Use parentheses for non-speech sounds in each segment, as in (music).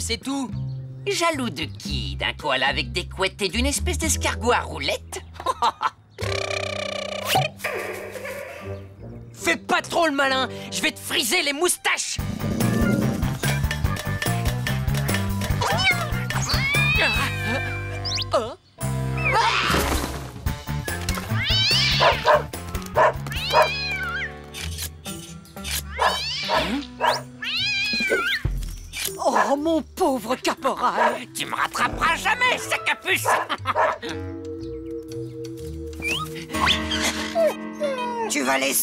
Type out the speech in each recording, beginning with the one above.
c'est tout. Jaloux de qui D'un koala avec des couettes et d'une espèce d'escargot à roulettes? (laughs) Fais pas trop le malin Je vais te friser les moustaches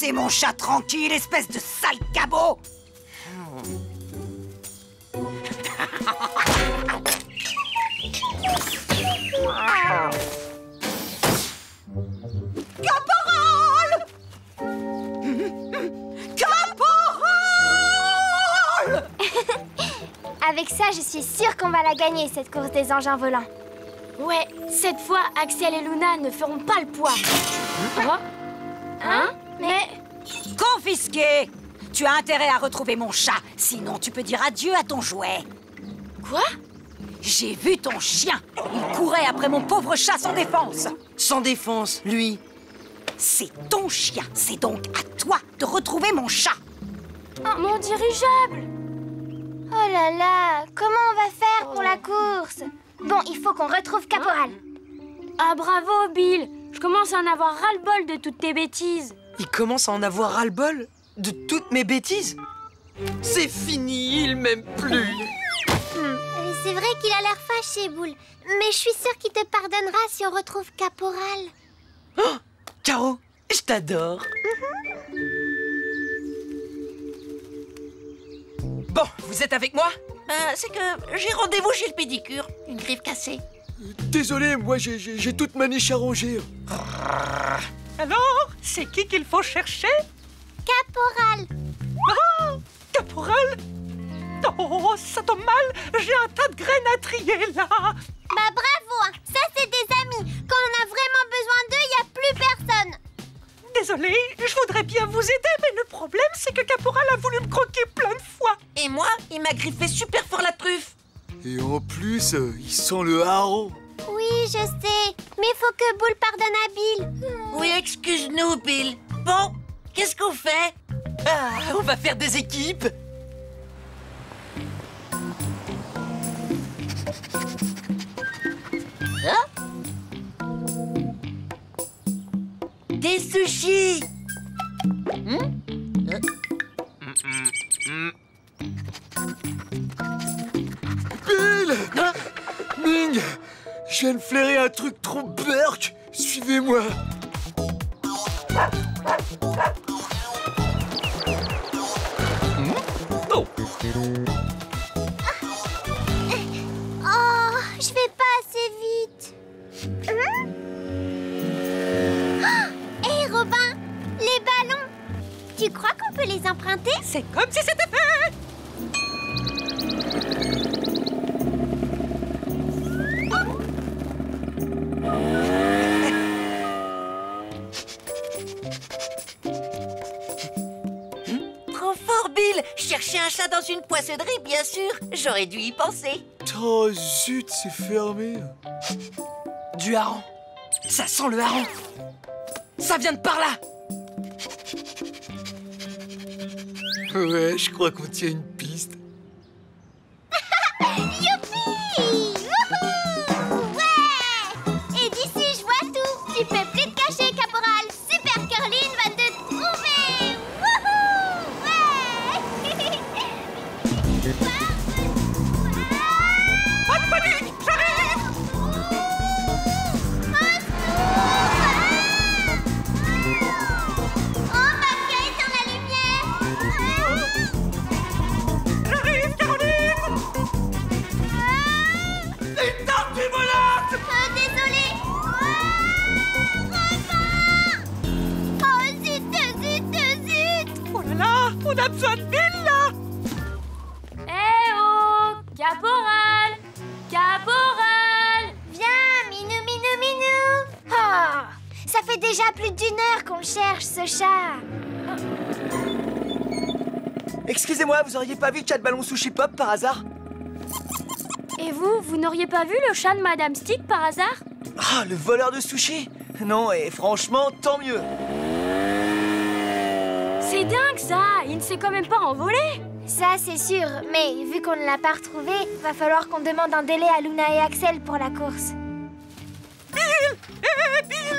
laisser mon chat tranquille, espèce de sale cabot Caporal Caporal (laughs) Avec ça, je suis sûre qu'on va la gagner, cette course des engins volants. Ouais, cette fois, Axel et Luna ne feront pas le poids. Oh. Hein? Mais... Tu as intérêt à retrouver mon chat, sinon tu peux dire adieu à ton jouet. Quoi? J'ai vu ton chien. Il courait après mon pauvre chat sans défense. Sans défense, lui. C'est ton chien, c'est donc à toi de retrouver mon chat. Mon dirigeable. Oh là là, comment on va faire pour la course? Bon, il faut qu'on retrouve Caporal. Ah bravo, Bill. Je commence à en avoir ras-le-bol de toutes tes bêtises. Il commence à en avoir ras-le-bol? De toutes mes bêtises C'est fini, il m'aime plus Euh, C'est vrai qu'il a l'air fâché, Boule. Mais je suis sûre qu'il te pardonnera si on retrouve Caporal. Oh Caro, je t'adore Bon, vous êtes avec moi? Ben, c'est que j'ai rendez-vous chez le pédicure. Une griffe cassée. Désolé, moi j'ai- j'ai j'ai toute ma niche à ranger. Alors, c'est qui qu'il faut chercher? Caporal Ah Caporal? Oh, ça tombe mal, j'ai un tas de graines à trier là Bah bravo, hein. ça c'est des amis. Quand on a vraiment besoin d'eux, il a plus personne. Désolé, je voudrais bien vous aider, mais le problème c'est que Caporal a voulu me croquer plein de fois Et moi, il m'a griffé super fort la truffe. Et en plus, euh, il sent le hareng. Oui, je sais. Mais faut que Boule pardonne à Bill. Oui, excuse-nous, Bill. Bon, qu'est-ce qu'on fait Ah, on va faire des équipes. Des sushis. Bill Ming Je viens de flairer un truc trop burk Suivez-moi les emprunter? C'est comme si c'était fait! Trop fort, Bill! Chercher un chat dans une poissonnerie, bien sûr! J'aurais dû y penser! Oh zut, c'est fermé. Du hareng. Ça sent le hareng. Ça vient de par là Ouais, je crois qu'on tient une piste. (laughs) plus d'une heure qu'on le cherche, ce chat. Excusez-moi, vous auriez pas vu Cat Ballon Sushi Pop par hasard? Et vous, vous n'auriez pas vu le chat de Madame Stick par hasard? Ah, le voleur de sushi Non, et franchement, tant mieux. C'est dingue ça! Il ne s'est quand même pas envolé! Ça, c'est sûr. Mais vu qu'on ne l'a pas retrouvé, va falloir qu'on demande un délai à Luna et Axel pour la course. Eh, Bill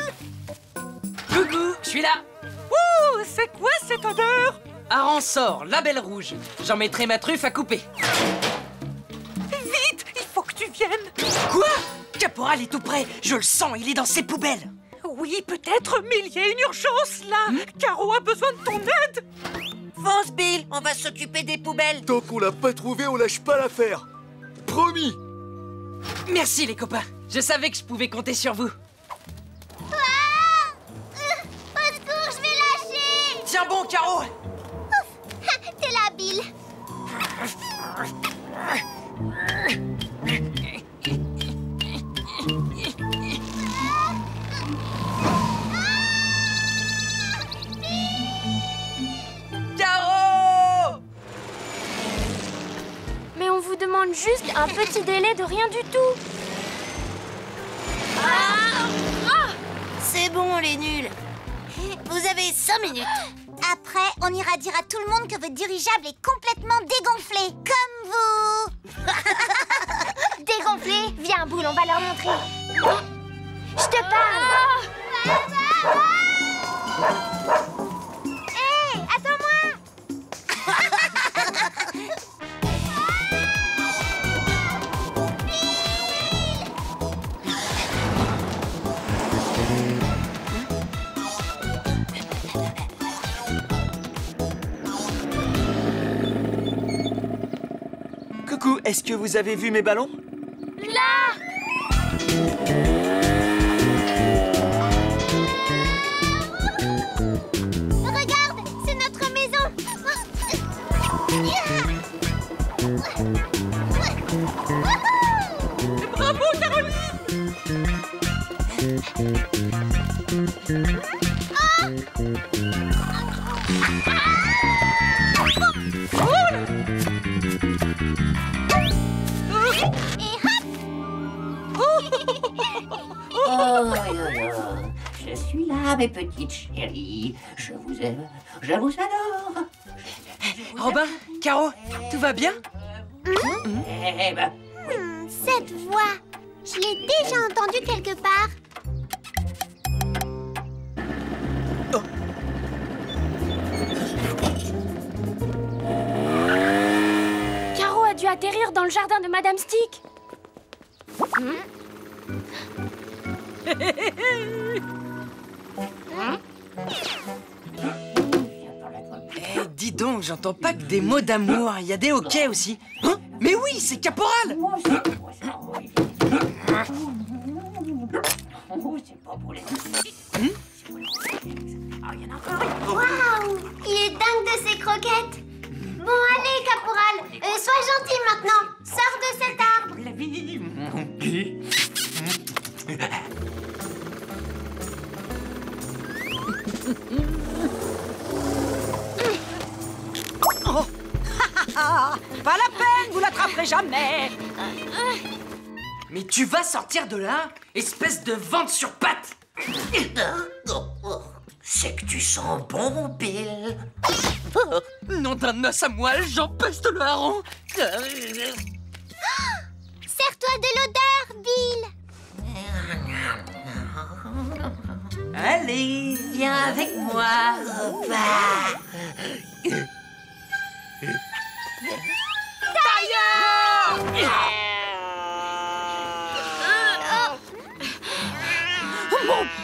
Coucou, je suis là Ouh, c'est quoi cette odeur? Aransor, label rouge. J'en mettrai ma truffe à couper. Vite, il faut que tu viennes Quoi? Caporal est tout près, je le sens, il est dans ses poubelles. Oui, peut-être, mais il y a une urgence là Caro a besoin de ton aide Fonce, Bill, on va s'occuper des poubelles. Tant qu'on l'a pas trouvé, on lâche pas l'affaire. Promis Merci les copains, je savais que je pouvais compter sur vous. Tiens bon, Caro. (laughs) T'es là, Bill Caro. Mais on vous demande juste un petit délai de rien du tout. C'est bon, les nuls. Vous avez cinq minutes. Après, on ira dire à tout le monde que votre dirigeable est complètement dégonflé, comme vous (laughs) Dégonflé Viens, Boule, on va leur montrer. Je te parle Hé, est-ce que vous avez vu mes ballons? Mes petites chéries. Je vous aime, je vous adore. Robin, Caro, tout va bien Eh ben, Hmm, Cette voix, je l'ai déjà entendue quelque part. Caro a dû atterrir dans le jardin de Madame Stick Eh, (laughs) (laughs) j'entends pas que des mots d'amour, il y a des hoquets aussi. Hein? Mais oui, c'est Caporal tu vas sortir de là, espèce de vente sur pattes C'est que tu sens bon, Bill. Nom d'un os à moelle, j'empeste le hareng Sers-toi de l'odeur, Bill. Allez, viens avec moi, repas.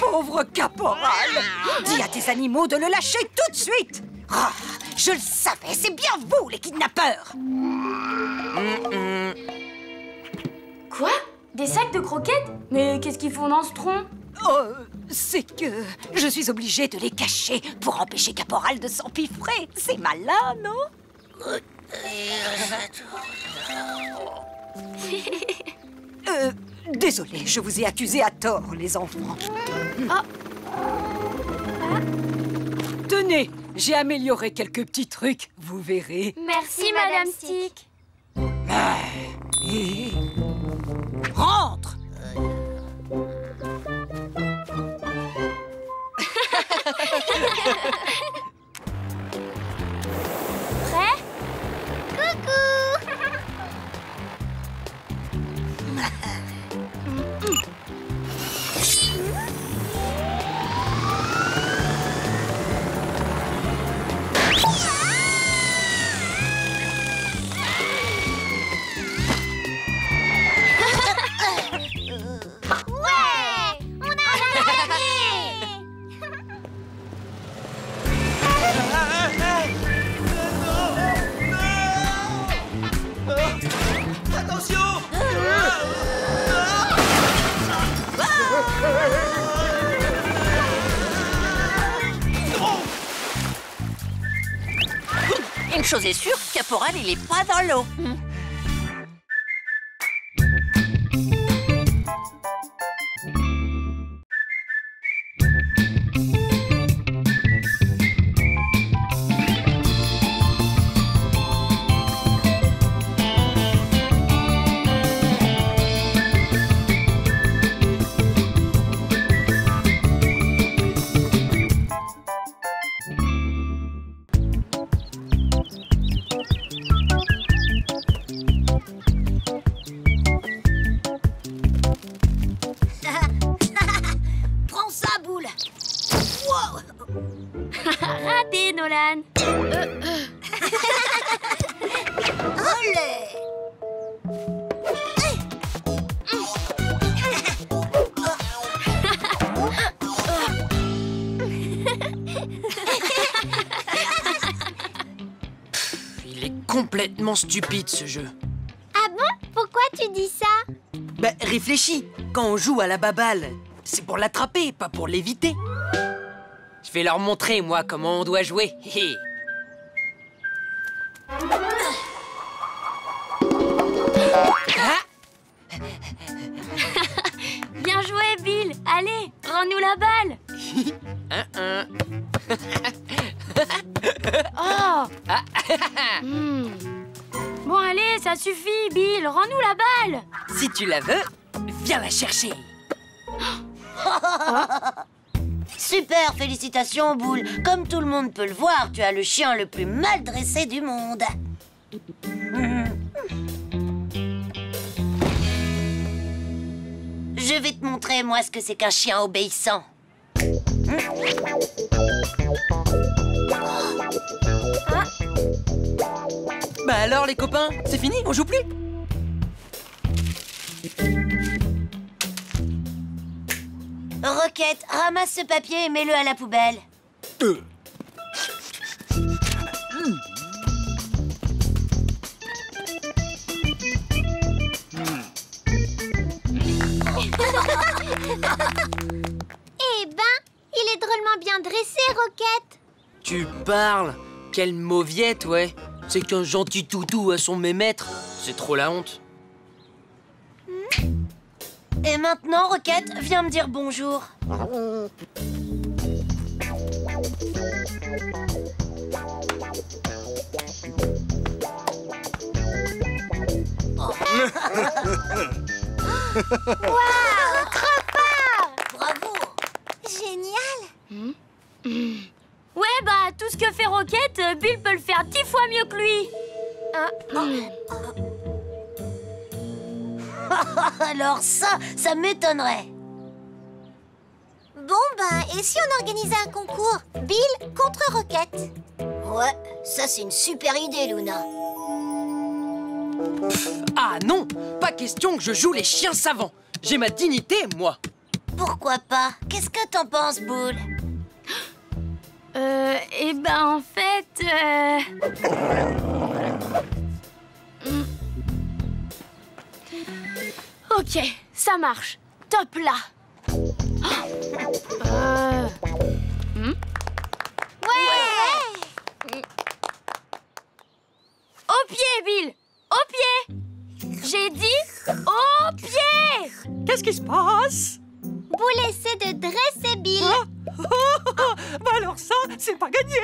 Pauvre caporal. Dis à tes animaux de le lâcher tout de suite. Ah, Je le savais, c'est bien vous, les kidnappeurs. Quoi? Des sacs de croquettes? Mais qu'est-ce qu'ils font dans ce tronc? Oh, c'est que je suis obligée de les cacher pour empêcher Caporal de s'empiffrer. C'est malin, non? (laughs) Euh, désolé, je vous ai accusé à tort, les enfants. Tenez, J'ai amélioré quelques petits trucs, vous verrez. Merci, Madame Stick. Rentre Prêt? Coucou (laughs) Ouais chose est sûre, Caporal, il est pas dans l'eau. Complètement stupide ce jeu. Ah bon? Pourquoi tu dis ça? Bah réfléchis, quand on joue à la baballe, c'est pour l'attraper, pas pour l'éviter. Je vais leur montrer, moi, comment on doit jouer. Suffit, Bill. Rends-nous la balle. Si tu la veux, viens la chercher. (laughs) Super, félicitations, Boule. Comme tout le monde peut le voir, tu as le chien le plus mal dressé du monde. (laughs) Je vais te montrer, moi, ce que c'est qu'un chien obéissant. Bah alors les copains, c'est fini, on joue plus Roquette, ramasse ce papier et mets-le à la poubelle. (laughs) Eh ben, il est drôlement bien dressé, Roquette. Tu parles Quelle mauviette, ouais C'est qu'un gentil toutou à son mémètre. C'est trop la honte. Et maintenant, Roquette, viens me dire bonjour. (laughs) (laughs) Alors ça, ça m'étonnerait. Bon ben, et si on organisait un concours Bill contre Rocket? Ouais, ça c'est une super idée, Luna. Ah non Pas question que je joue les chiens savants. J'ai ma dignité, moi. Pourquoi pas? Qu'est-ce que t'en penses, Boule? Euh, et ben, en fait... euh, (laughs) Ok, ça marche. Top là. (gasps) Euh, Ouais. Au pied, Bill. Au pied. J'ai dit au pied. Qu'est-ce qui se passe? Boule essaie de dresser Bill. Bah alors ça, c'est pas gagné.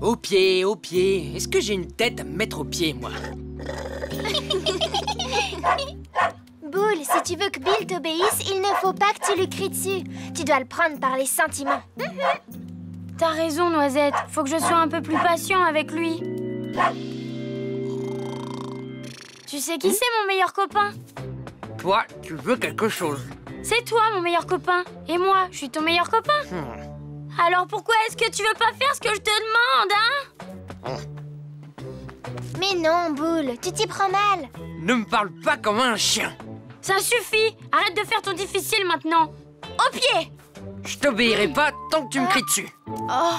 Au pied, au pied. Est-ce que j'ai une tête à me mettre au pied, moi? (laughs) Boule, si tu veux que Bill t'obéisse, il ne faut pas que tu lui cries dessus. Tu dois le prendre par les sentiments. T'as raison, Noisette. Faut que je sois un peu plus patient avec lui. Tu sais qui c'est mon meilleur copain? Toi, tu veux quelque chose C'est toi, mon meilleur copain. Et moi, je suis ton meilleur copain. Alors pourquoi est-ce que tu veux pas faire ce que je te demande, hein? Mais non, Boule, tu t'y prends mal. Ne me parle pas comme un chien. Ça suffit Arrête de faire ton difficile maintenant Au pied Je t'obéirai pas tant que tu me cries dessus. Oh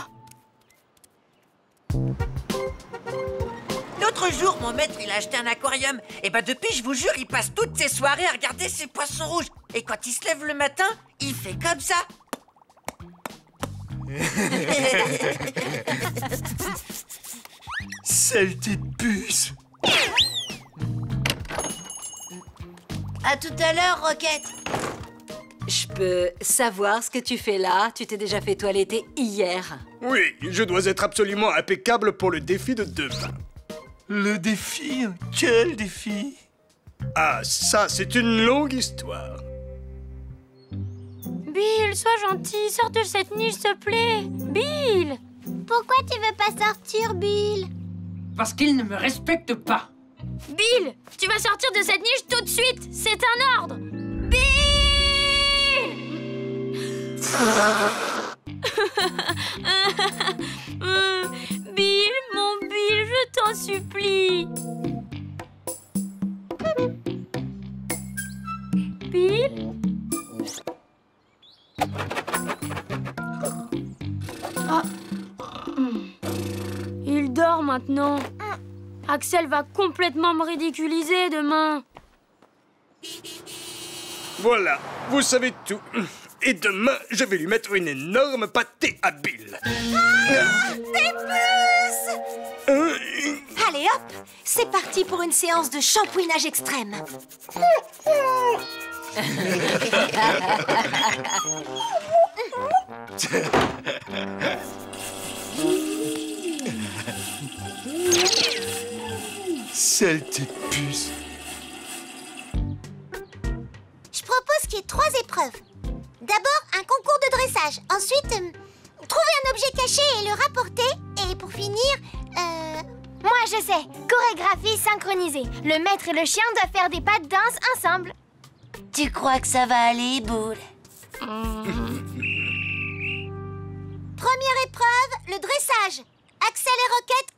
L'autre jour, mon maître, il a acheté un aquarium. Et bah depuis, je vous jure, il passe toutes ses soirées à regarder ses poissons rouges. Et quand il se lève le matin, il fait comme ça. (laughs) Saleté de puce À tout à l'heure, Roquette. Je peux savoir ce que tu fais là Tu t'es déjà fait toiletter hier. Oui, je dois être absolument impeccable pour le défi de demain. Le défi? Quel défi? Ah, ça, c'est une longue histoire. Bill, sois gentil, sors de cette niche, s'il te plaît Bill Pourquoi tu veux pas sortir, Bill? Parce qu'il ne me respecte pas. Bill Tu vas sortir de cette niche tout de suite. C'est un ordre. Bill (laughs) Euh, Bill, mon Bill, je t'en supplie Axel va complètement me ridiculiser demain. Voilà, vous savez tout. Et demain, je vais lui mettre une énorme pâtée à Bill. Hein? Allez hop C'est parti pour une séance de shampouinage extrême. (laughs) Saleté de puce. Je propose qu'il y ait trois épreuves. D'abord, un concours de dressage. Ensuite, euh, trouver un objet caché et le rapporter. Et pour finir, euh... Moi, je sais. Chorégraphie synchronisée. Le maître et le chien doivent faire des pas de danse ensemble. Tu crois que ça va aller, Boule? Première épreuve, le dressage. Axel et Roquette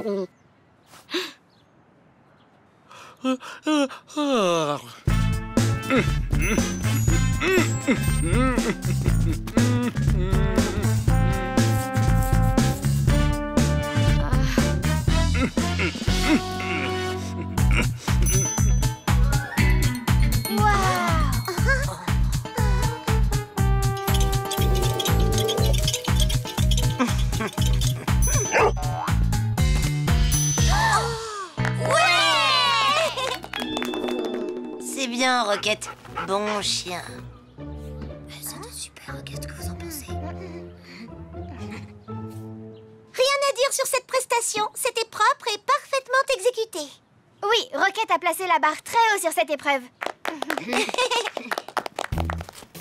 commencent. C'est (laughs) bien, Roquette. Bon chien. C'était super, qu'est-ce que vous en pensez? Rien à dire sur cette prestation. C'était propre et parfaitement exécuté. Oui, Roquette a placé la barre très haut sur cette épreuve. (laughs)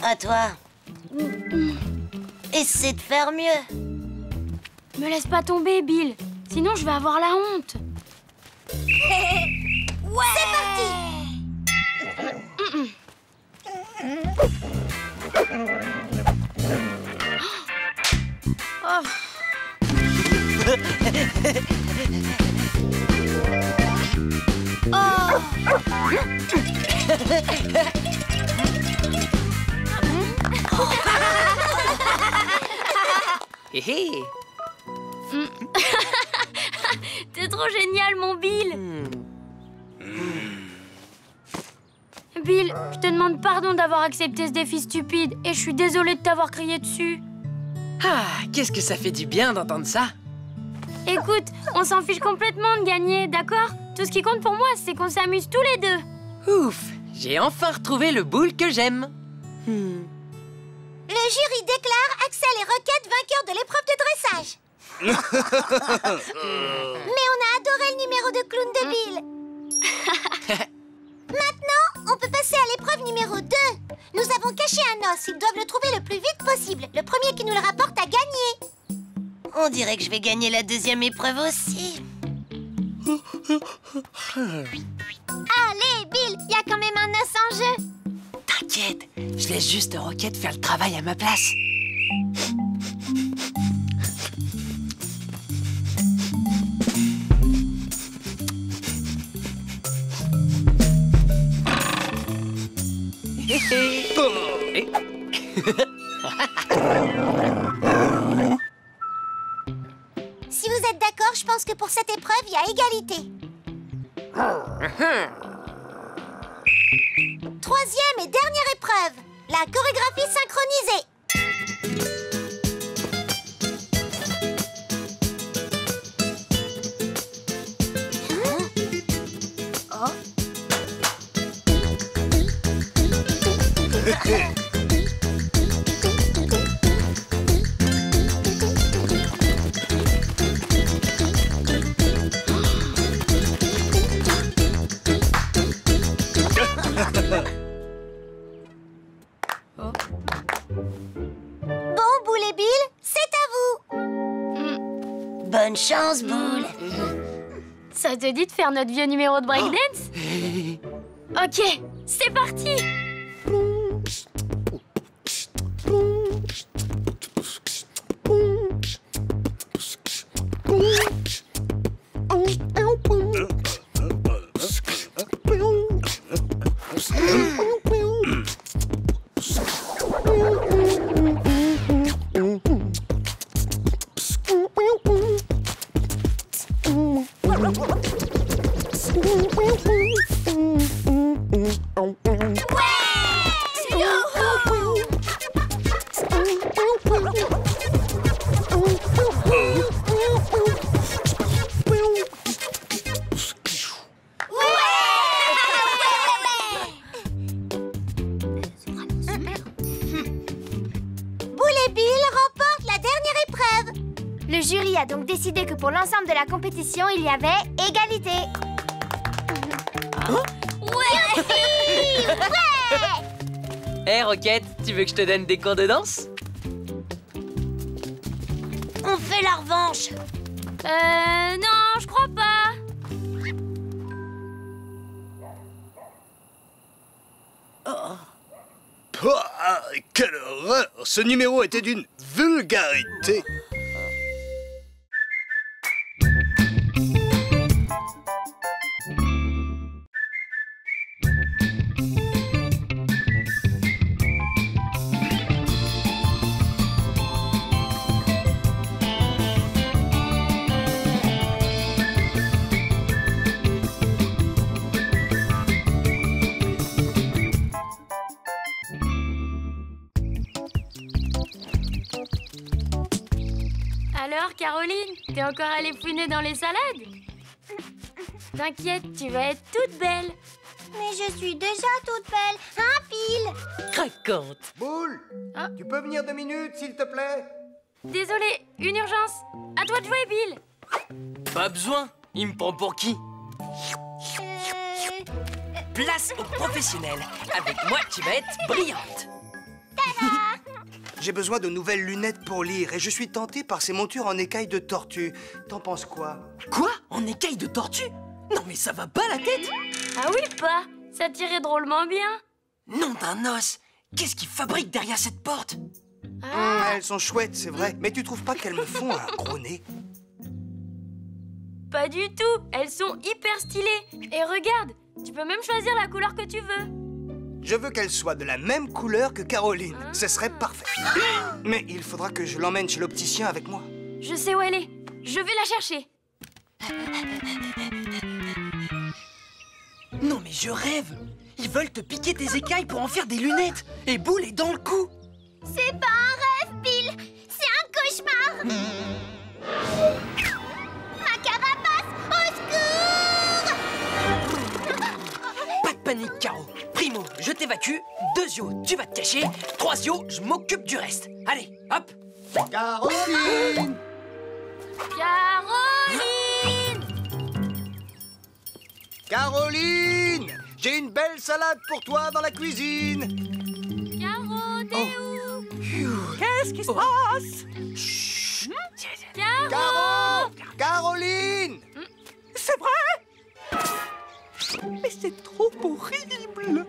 À toi. Essaie de faire mieux. Me laisse pas tomber, Bill. Sinon, je vais avoir la honte. (laughs) C'est parti (laughs) T'es trop génial, mon Bill. Bill, je te demande pardon d'avoir accepté ce défi stupide et je suis désolée de t'avoir crié dessus. Ah, qu'est-ce que ça fait du bien d'entendre ça? Écoute, on s'en fiche complètement de gagner, d'accord? Tout ce qui compte pour moi, c'est qu'on s'amuse tous les deux. Ouf J'ai enfin retrouvé le boule que j'aime. Hmm. Le jury déclare Axel et Roquette vainqueurs de l'épreuve de dressage. (laughs) Mais on a adoré le numéro de clown de Bill. (laughs) Maintenant, on peut passer à l'épreuve numéro 2. Nous avons caché un os. Ils doivent le trouver le plus vite possible. Le premier qui nous le rapporte a gagné. On dirait que je vais gagner la deuxième épreuve aussi. Allez, Bill, il y a quand même un os en jeu. T'inquiète, je laisse juste Roquette faire le travail à ma place. (laughs) Si vous êtes d'accord, je pense que pour cette épreuve, il y a égalité. Troisième et dernière épreuve, la chorégraphie synchronisée. Bonne chance, Boule. Ça te dit de faire notre vieux numéro de breakdance? Ok, c'est parti jury a donc décidé que pour l'ensemble de la compétition, il y avait égalité. ouais. Hé Roquette, tu veux que je te donne des cours de danse? On fait la revanche. Euh, non, je crois pas. Pouah, quelle horreur. Ce numéro était d'une vulgarité Caroline, t'es encore allée fouiner dans les salades T'inquiète, tu vas être toute belle Mais je suis déjà toute belle, hein, Bill Raconte Boule Ah. Tu peux venir deux minutes, s'il te plaît Désolé, une urgence À toi de jouer, Bill Pas besoin, il me prend pour qui Euh, Place aux professionnels. Avec moi, tu vas être brillante. J'ai besoin de nouvelles lunettes pour lire et je suis tenté par ces montures en écailles de tortue. T'en penses quoi? Quoi? En écaille de tortue? Non mais ça va pas la tête! Ah oui, pas. Ça tirait drôlement bien. Nom d'un os! Qu'est-ce qu'ils fabriquent derrière cette porte? Hum, Elles sont chouettes, c'est vrai, mais tu trouves pas qu'elles me font un gros nez? Pas du tout. Elles sont hyper stylées. Et regarde, tu peux même choisir la couleur que tu veux Je veux qu'elles soient de la même couleur que Caroline. Ce serait parfait. Mais il faudra que je l'emmène chez l'opticien avec moi. Je sais où elle est. Je vais la chercher. Non mais je rêve. Ils veulent te piquer tes écailles pour en faire des lunettes Et Boule est dans le coup C'est pas un rêve, Bill C'est un cauchemar. Ma carapace Au secours. Pas de panique, Caro Primo, je t'évacue. Deux yeux, tu vas te cacher. Trois yeux, je m'occupe du reste. Allez, hop. Caroline. Caroline. Caroline J'ai une belle salade pour toi dans la cuisine. Caro, t'es où? Qu'est-ce qui se passe? Caro. Caro. Caroline. C'est vrai? Mais c'est trop horrible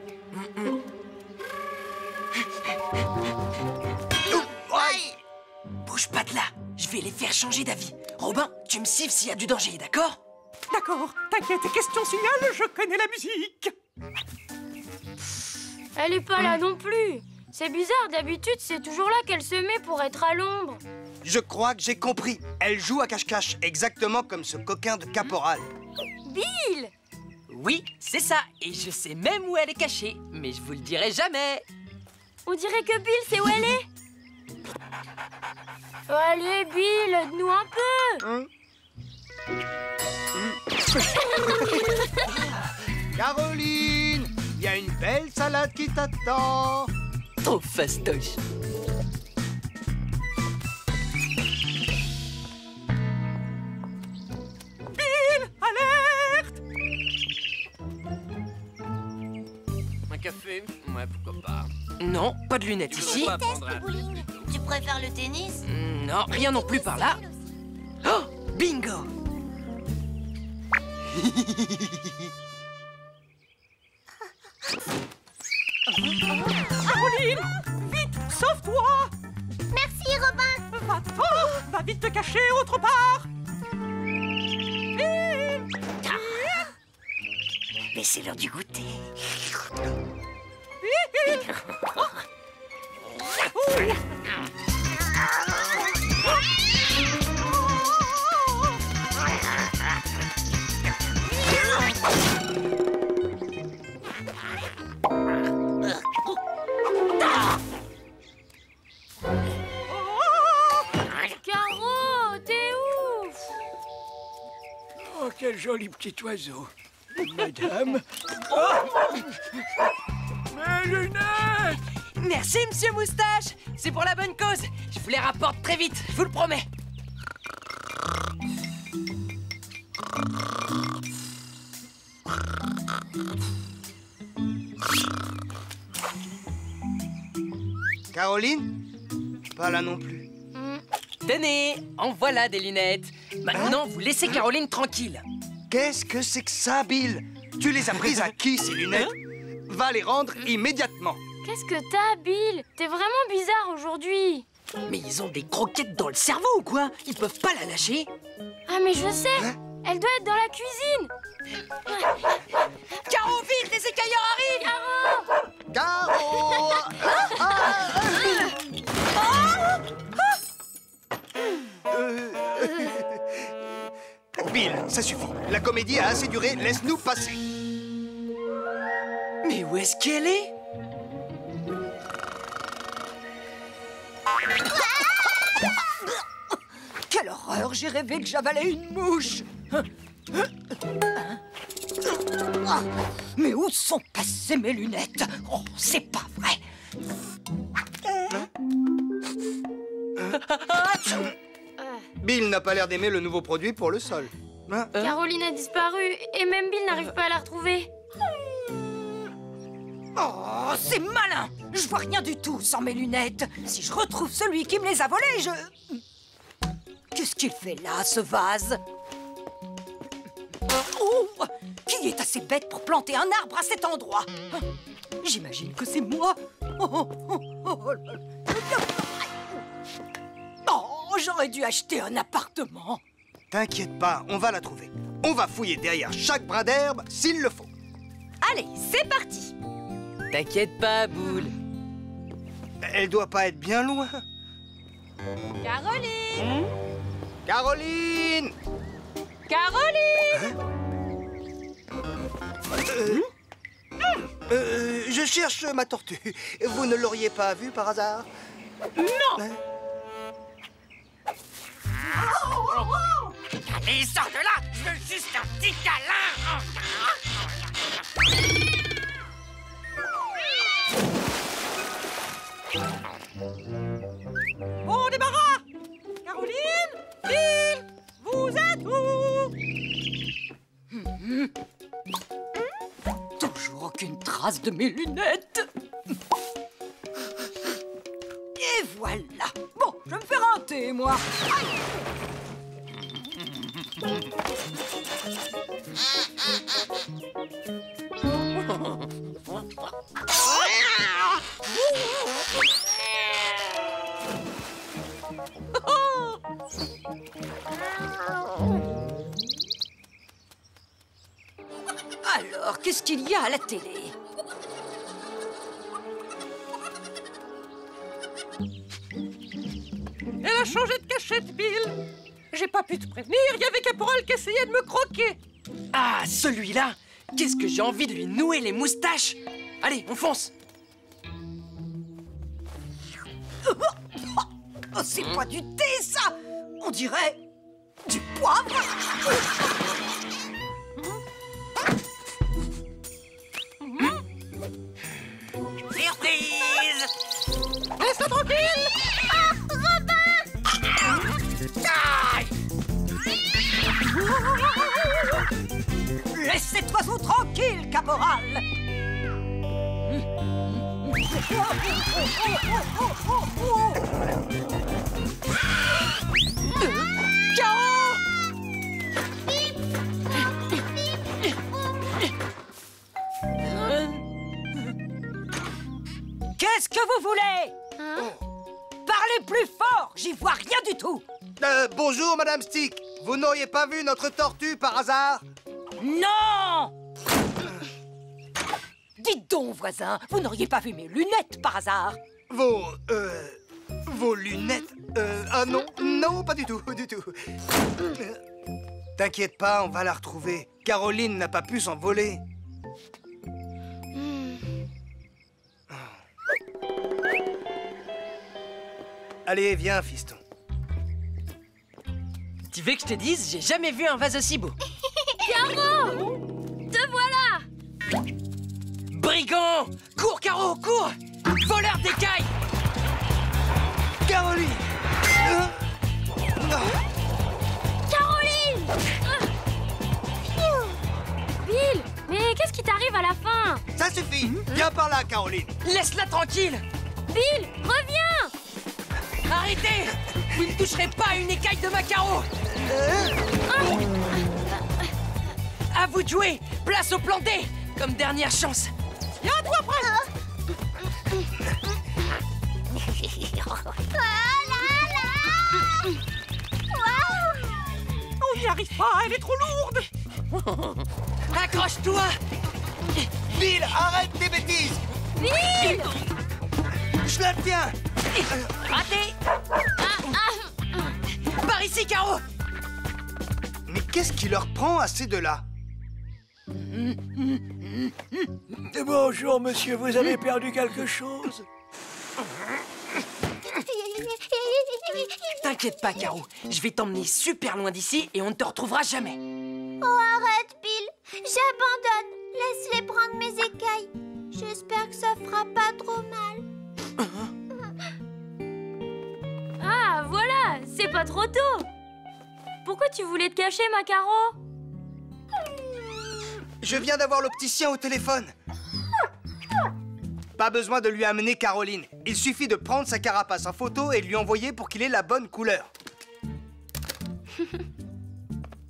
Bouge pas de là. Je vais les faire changer d'avis. Robin, tu me siffles s'il y a du danger, d'accord? D'accord, t'inquiète, question signal, je connais la musique Elle est pas là non plus C'est bizarre, d'habitude c'est toujours là qu'elle se met pour être à l'ombre. Je crois que j'ai compris. Elle joue à cache-cache, exactement comme ce coquin de caporal. Bill Oui, c'est ça. Et je sais même où elle est cachée. Mais je vous le dirai jamais. On dirait que Bill sait où elle est Allez Bill, aide-nous un peu (laughs) Caroline Il y a une belle salade qui t'attend Trop fastoche. Café Ouais, pourquoi pas. Non, pas de lunettes ici. Le bowling. Tu préfères le tennis Non, rien non plus par là. Oh, bingo Caroline Vite, sauve-toi Merci, Robin. Va-t'en Va vite te cacher autre part Mais c'est l'heure du goûter. Oh, quel joli petit oiseau. Madame. Oh Mes lunettes Merci, monsieur Moustache. C'est pour la bonne cause. Je vous les rapporte très vite, je vous le promets. Caroline Pas là non plus. Tenez, en voilà des lunettes. Maintenant, vous laissez Caroline tranquille Qu'est-ce que c'est que ça, Bill Tu les as prises à qui, ces lunettes Va les rendre immédiatement. Qu'est-ce que t'as, Bill T'es vraiment bizarre aujourd'hui. Mais ils ont des croquettes dans le cerveau ou quoi Ils peuvent pas la lâcher Ah, mais je sais Elle doit être dans la cuisine Caro, vite, les écailleurs arrivent Caro Caro Euh, Bill, ça suffit. La comédie a assez duré, laisse-nous passer. Mais où est-ce qu'elle est? (laughs) Quelle horreur J'ai rêvé que j'avalais une mouche Ah, Mais où sont passées mes lunettes? Oh, c'est pas vrai Bill n'a pas l'air d'aimer le nouveau produit pour le sol. Hein Caroline a disparu et même Bill n'arrive pas à la retrouver. Oh, c'est malin Je vois rien du tout sans mes lunettes. Si je retrouve celui qui me les a volées, je... Qu'est-ce qu'il fait là, ce vase Oh Qui est assez bête pour planter un arbre à cet endroit J'imagine que c'est moi. Oh, oh, oh, oh. Oh, j'aurais dû acheter un appartement. T'inquiète pas, on va la trouver. On va fouiller derrière chaque brin d'herbe s'il le faut. Allez, c'est parti. T'inquiète pas, Boule Elle doit pas être bien loin. Caroline Caroline Caroline Euh, euh, Je cherche ma tortue. Vous ne l'auriez pas vue par hasard? Non Hein et sort de là. Je veux juste un petit câlin. Bon débarras. Caroline Bill Vous êtes où? Toujours aucune trace de mes lunettes. Et voilà. Bon, je vais me faire un thé, moi. Alors, qu'est-ce qu'il y a à la télé? Elle a changé de cachette, Bill. J'ai pas pu te prévenir, il y avait Caporal qui essayait de me croquer. Ah, celui-là. Qu'est-ce que j'ai envie de lui nouer les moustaches? Allez, on fonce. Oh, c'est pas du thé, ça. On dirait du poivre. Surprise. Laisse-le tranquille caporal Qu'est-ce que vous voulez? Parlez plus fort, j'y vois rien du tout. Euh, bonjour, Madame Stick. Vous n'auriez pas vu notre tortue par hasard? Non Dites donc, voisin, vous n'auriez pas vu mes lunettes par hasard? Vos... euh... Vos lunettes Euh... Ah non, non, pas du tout, du tout. T'inquiète pas, on va la retrouver. Caroline n'a pas pu s'envoler. Allez, viens, fiston. Tu veux que je te dise, j'ai jamais vu un vase aussi beau (laughs) Caro Te voilà Brigand Cours, Caro, cours. Voleur d'écailles Caroline. Euh, Caroline. Bill Mais qu'est-ce qui t'arrive à la fin? Ça suffit. Viens par là, Caroline. Laisse-la tranquille. Bill, reviens. Arrêtez. Vous ne toucherez pas à une écaille de Macaro À vous de jouer. Place au plan D Comme dernière chance Un doigt près On n'y arrive pas, elle est trop lourde. (laughs) Accroche-toi. Bill, arrête tes bêtises. Bill Je la tiens. Raté. Par ici, Caro. Mais qu'est-ce qui leur prend à ces deux-là? Bonjour, monsieur, vous avez perdu quelque chose? T'inquiète pas, Caro. Je vais t'emmener super loin d'ici et on ne te retrouvera jamais. Oh, arrête, Bill. J'abandonne. Laisse-les prendre mes écailles. J'espère que ça fera pas trop mal. Ah, voilà C'est pas trop tôt Pourquoi tu voulais te cacher, Macaro Je viens d'avoir l'opticien au téléphone. Pas besoin de lui amener Caroline. Il suffit de prendre sa carapace en photo et de lui envoyer pour qu'il ait la bonne couleur. (laughs)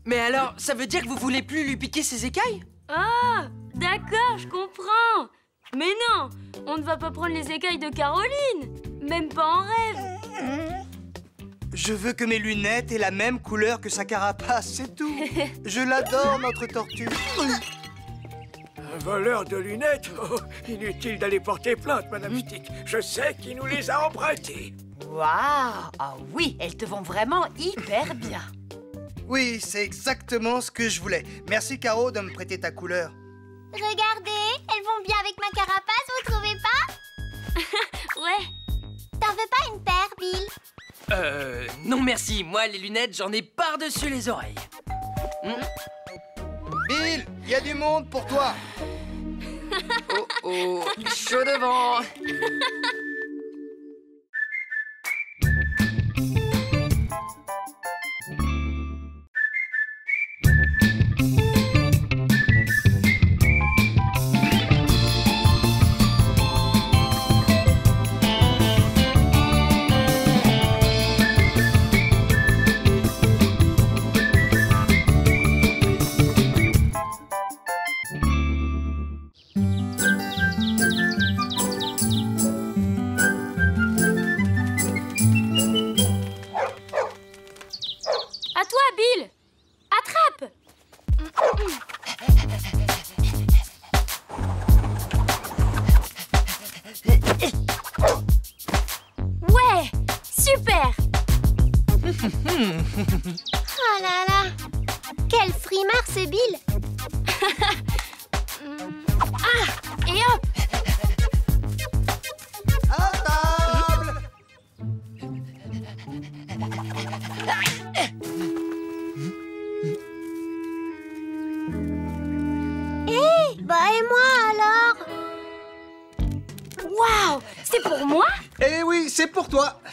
Mais alors, ça veut dire que vous voulez plus lui piquer ses écailles? Ah D'accord, je comprends Mais non On ne va pas prendre les écailles de Caroline Même pas en rêve (laughs) Je veux que mes lunettes aient la même couleur que sa carapace, c'est tout. (laughs) Je l'adore, notre tortue. Un voleur de lunettes Oh, Inutile d'aller porter plainte, Madame Stick. Je sais qui nous les a empruntées. Waouh Ah oui, elles te vont vraiment hyper bien. Oui, c'est exactement ce que je voulais. Merci, Caro, de me prêter ta couleur. Regardez, elles vont bien avec ma carapace, vous trouvez pas? (laughs) Ouais T'en veux pas une paire, Bill? Euh, non merci. Moi, les lunettes, j'en ai par-dessus les oreilles. Bill, il y a du monde pour toi. (laughs) Oh oh, chaud devant. (laughs)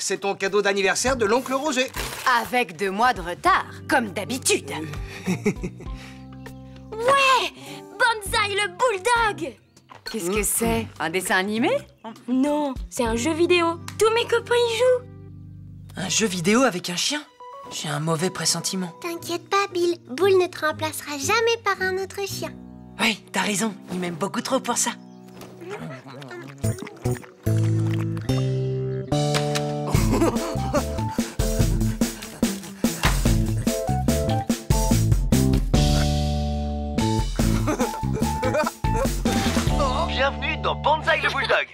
C'est ton cadeau d'anniversaire de l'oncle Roger. Avec deux mois de retard, comme d'habitude. (laughs) Ouais Banzai le bulldog Qu'est-ce que c'est? Un dessin animé? Non, c'est un jeu vidéo. Tous mes copains y jouent. Un jeu vidéo avec un chien? J'ai un mauvais pressentiment. T'inquiète pas, Bill. Bull ne te remplacera jamais par un autre chien. Oui, t'as raison, il m'aime beaucoup trop pour ça. Dans Banzai le Bulldog.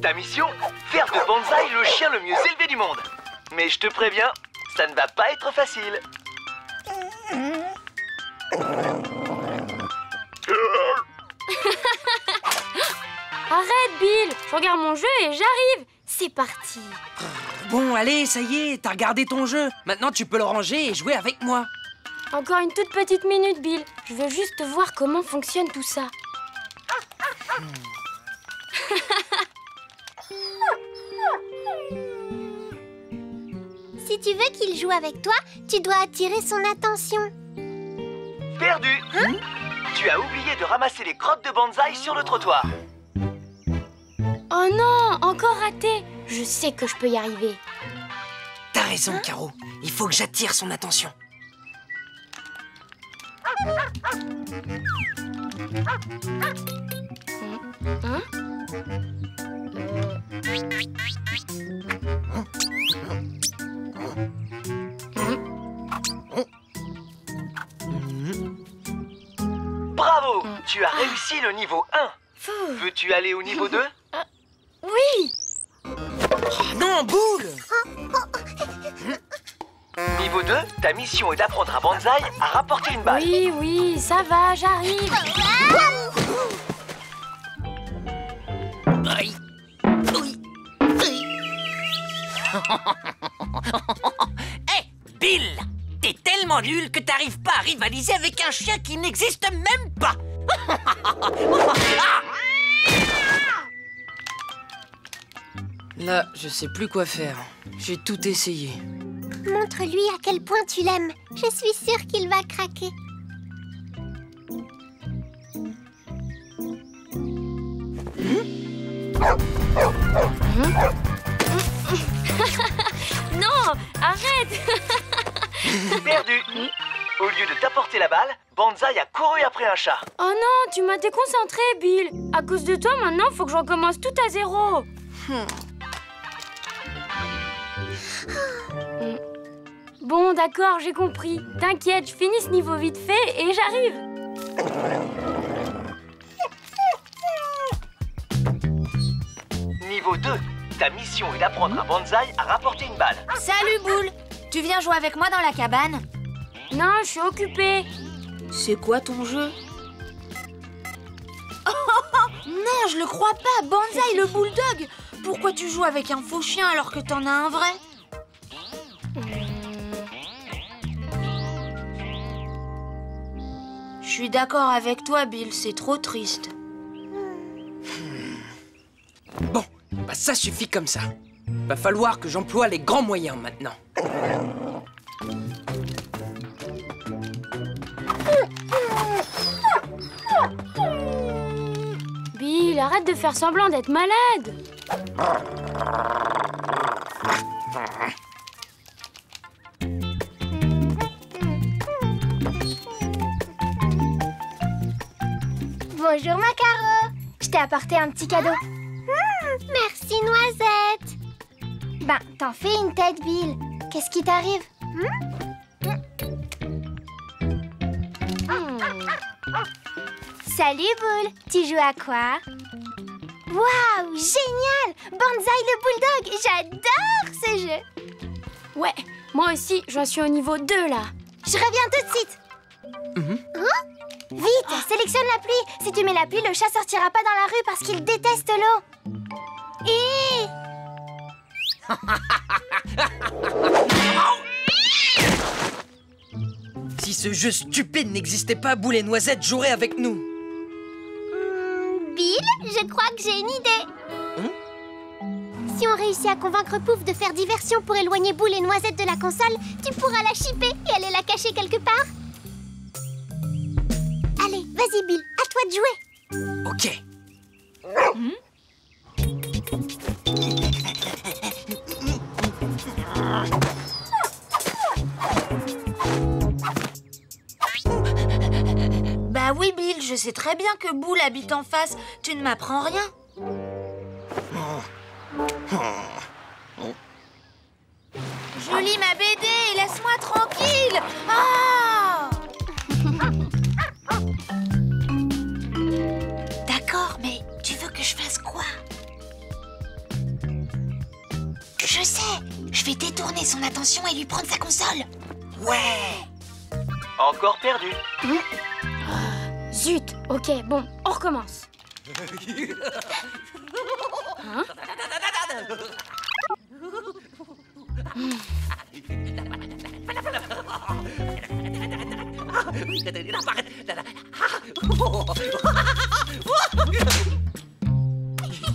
Ta mission Faire de Banzai le chien le mieux élevé du monde. Mais je te préviens, ça ne va pas être facile. (laughs) Arrête, Bill Je regarde mon jeu et j'arrive C'est parti Bon, allez, ça y est, t'as regardé ton jeu. Maintenant, tu peux le ranger et jouer avec moi. Encore une toute petite minute, Bill. Je veux juste voir comment fonctionne tout ça. (laughs) Si tu veux qu'il joue avec toi, tu dois attirer son attention. Perdu Tu as oublié de ramasser les crottes de Banzai sur le trottoir. Oh non Encore raté Je sais que je peux y arriver. T'as raison, Caro. Il faut que j'attire son attention. Hein Bravo Tu as réussi le niveau 1. Veux-tu aller au niveau 2 Oui Non, boule Niveau 2, ta mission est d'apprendre à Banzai à rapporter une balle. Oui, oui, ça va, j'arrive. Hé, (laughs) Bill T'es tellement nul que t'arrives pas à rivaliser avec un chien qui n'existe même pas (laughs) Là, je sais plus quoi faire. J'ai tout essayé. Montre-lui à quel point tu l'aimes. Je suis sûre qu'il va craquer. (laughs) Non Arrête (laughs) Perdu Au lieu de t'apporter la balle, Banzai a couru après un chat. Oh non, tu m'as déconcentré, Bill. À cause de toi, maintenant, faut que je recommence tout à zéro. Hmm. (laughs) Bon, d'accord, j'ai compris. T'inquiète, je finis ce niveau vite fait et j'arrive. Niveau 2, ta mission est d'apprendre à Banzai à rapporter une balle. Salut, Boule Tu viens jouer avec moi dans la cabane? Non, je suis occupée. C'est quoi ton jeu? Non, je le crois pas Banzai, le bulldog Pourquoi tu joues avec un faux chien alors que t'en as un vrai? Je suis d'accord avec toi, Bill, c'est trop triste. Bon, bah ça suffit comme ça. Va falloir que j'emploie les grands moyens maintenant. Bill, arrête de faire semblant d'être malade. (laughs) Bonjour, Macaro. Je t'ai apporté un petit cadeau. Hmm, merci, Noisette. Ben, t'en fais une tête, Bill. Qu'est-ce qui t'arrive? Hmm. Salut, Boule. Tu joues à quoi? Waouh, génial Banzai le bulldog J'adore ce jeu Ouais, moi aussi, j'en suis au niveau 2 là. Je reviens tout de suite Hein? Vite, sélectionne la pluie. Si tu mets la pluie, le chat sortira pas dans la rue parce qu'il déteste l'eau. Et... (laughs) Si ce jeu stupide n'existait pas, Boule et Noisette joueraient avec nous. Hmm, Bill, je crois que j'ai une idée. Si on réussit à convaincre Pouf de faire diversion pour éloigner Boule et Noisette de la console, tu pourras la chipper et aller la cacher quelque part vas-y Bill, à toi de jouer Ok. Bah oui, Bill, je sais très bien que Boule habite en face. Tu ne m'apprends rien. Je lis ma BD, laisse-moi tranquille. Ah je fasse quoi? Je sais, je vais détourner son attention et lui prendre sa console. Ouais! Encore perdu. Zut, ok, bon, on recommence. Hein?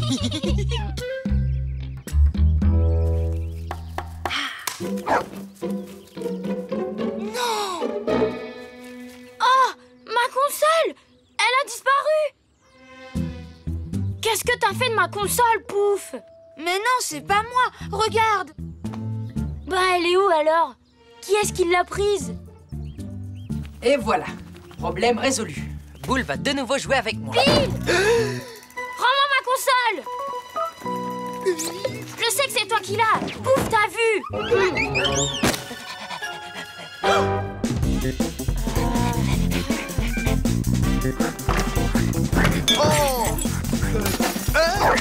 Non Oh Ma console Elle a disparu Qu'est-ce que t'as fait de ma console, Pouf? Mais non, c'est pas moi. Regarde. Bah, elle est où alors? Qui est-ce qui l'a prise? Et voilà, problème résolu. Boule va de nouveau jouer avec moi. Rends-moi (gasps) (gasps) (gasps) Je sais que c'est toi qui l'as. Pouf, t'as vu.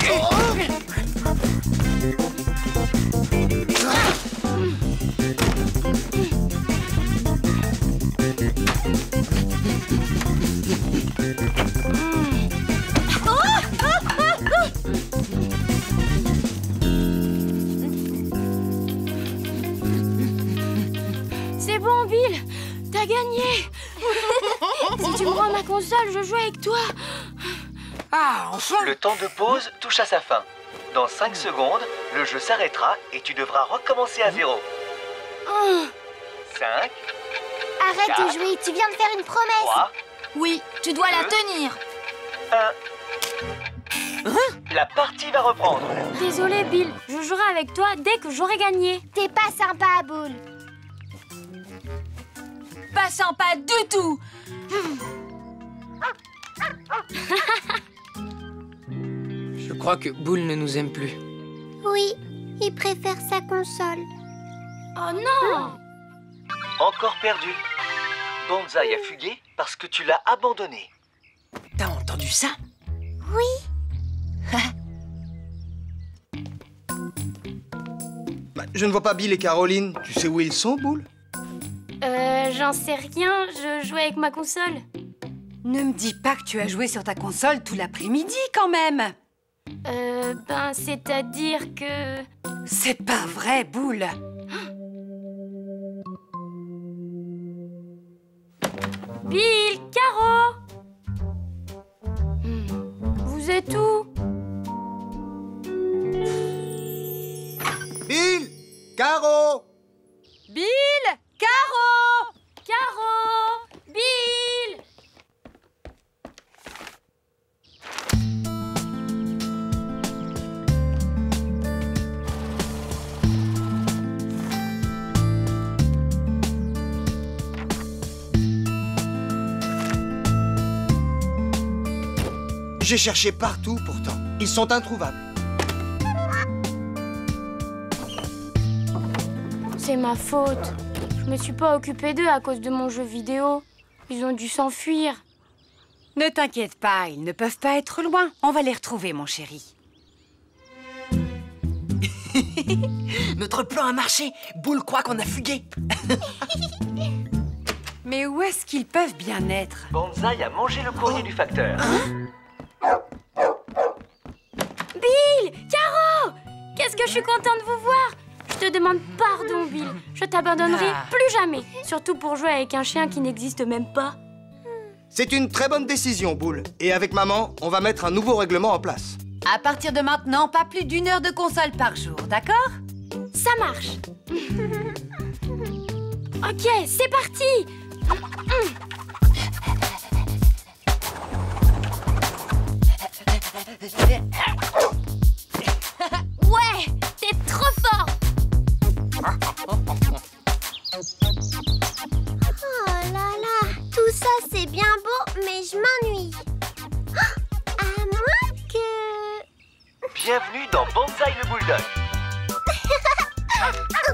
C'est gagné (laughs) Si tu me rends ma console, je joue avec toi Ah, enfin Le temps de pause touche à sa fin. Dans 5 secondes, le jeu s'arrêtera et tu devras recommencer à zéro. Oh, 5, Arrête de Quatre. jouer, tu viens de faire une promesse 3, Oui, tu dois la tenir. 1. La partie va reprendre. Désolé, Bill, je jouerai avec toi dès que j'aurai gagné. T'es pas sympa, Boule Pas sympa du tout. (laughs) Je crois que Boule ne nous aime plus. Oui, il préfère sa console Oh non Encore perdu. Banzai a fugué parce que tu l'as abandonné. T'as entendu ça? Oui (laughs) Bah, je ne vois pas Bill et Caroline. Tu sais où ils sont, Boule? Euh, j'en sais rien, je jouais avec ma console. Ne me dis pas que tu as joué sur ta console tout l'après-midi quand même. Euh, ben, c'est-à-dire que... C'est pas vrai, Boule. Bill, Caro. Hmm, Vous êtes où? Bill Caro. Bill? Caro Caro Bill J'ai cherché partout pourtant. Ils sont introuvables. C'est ma faute. Je me suis pas occupée d'eux à cause de mon jeu vidéo. Ils ont dû s'enfuir. Ne t'inquiète pas, ils ne peuvent pas être loin. On va les retrouver, mon chéri. (laughs) Notre plan a marché. Boule croit qu'on a fugué. (laughs) Mais où est-ce qu'ils peuvent bien être? Banzai a mangé le courrier du facteur. Bill Caro Qu'est-ce que je suis contente de vous voir? Je te demande pardon, Bill. Je t'abandonnerai Ah. plus jamais. Surtout pour jouer avec un chien qui n'existe même pas. C'est une très bonne décision, Boule. Et avec maman, on va mettre un nouveau règlement en place. À partir de maintenant, pas plus d'une heure de console par jour, d'accord? Ça marche. (laughs) ok, c'est parti (laughs) ça c'est bien beau, mais je m'ennuie. (gasps) À moins que... Bienvenue dans Banzai le Bulldog. (laughs)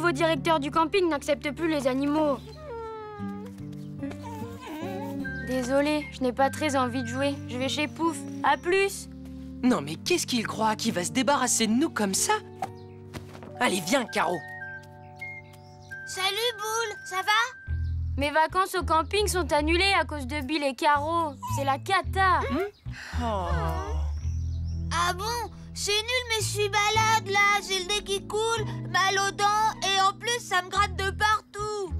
nouveau directeur du camping n'accepte plus les animaux. Désolée, je n'ai pas très envie de jouer. Je vais chez Pouf. À plus. Non, mais qu'est-ce qu'il croit Qu'il va se débarrasser de nous comme ça? Allez, viens, Caro. Salut Boule, ça va? Mes vacances au camping sont annulées à cause de Bill et Caro. C'est la cata. Ah bon? C'est nul mais je suis balade là, j'ai le nez qui coule, mal aux dents et en plus ça me gratte de partout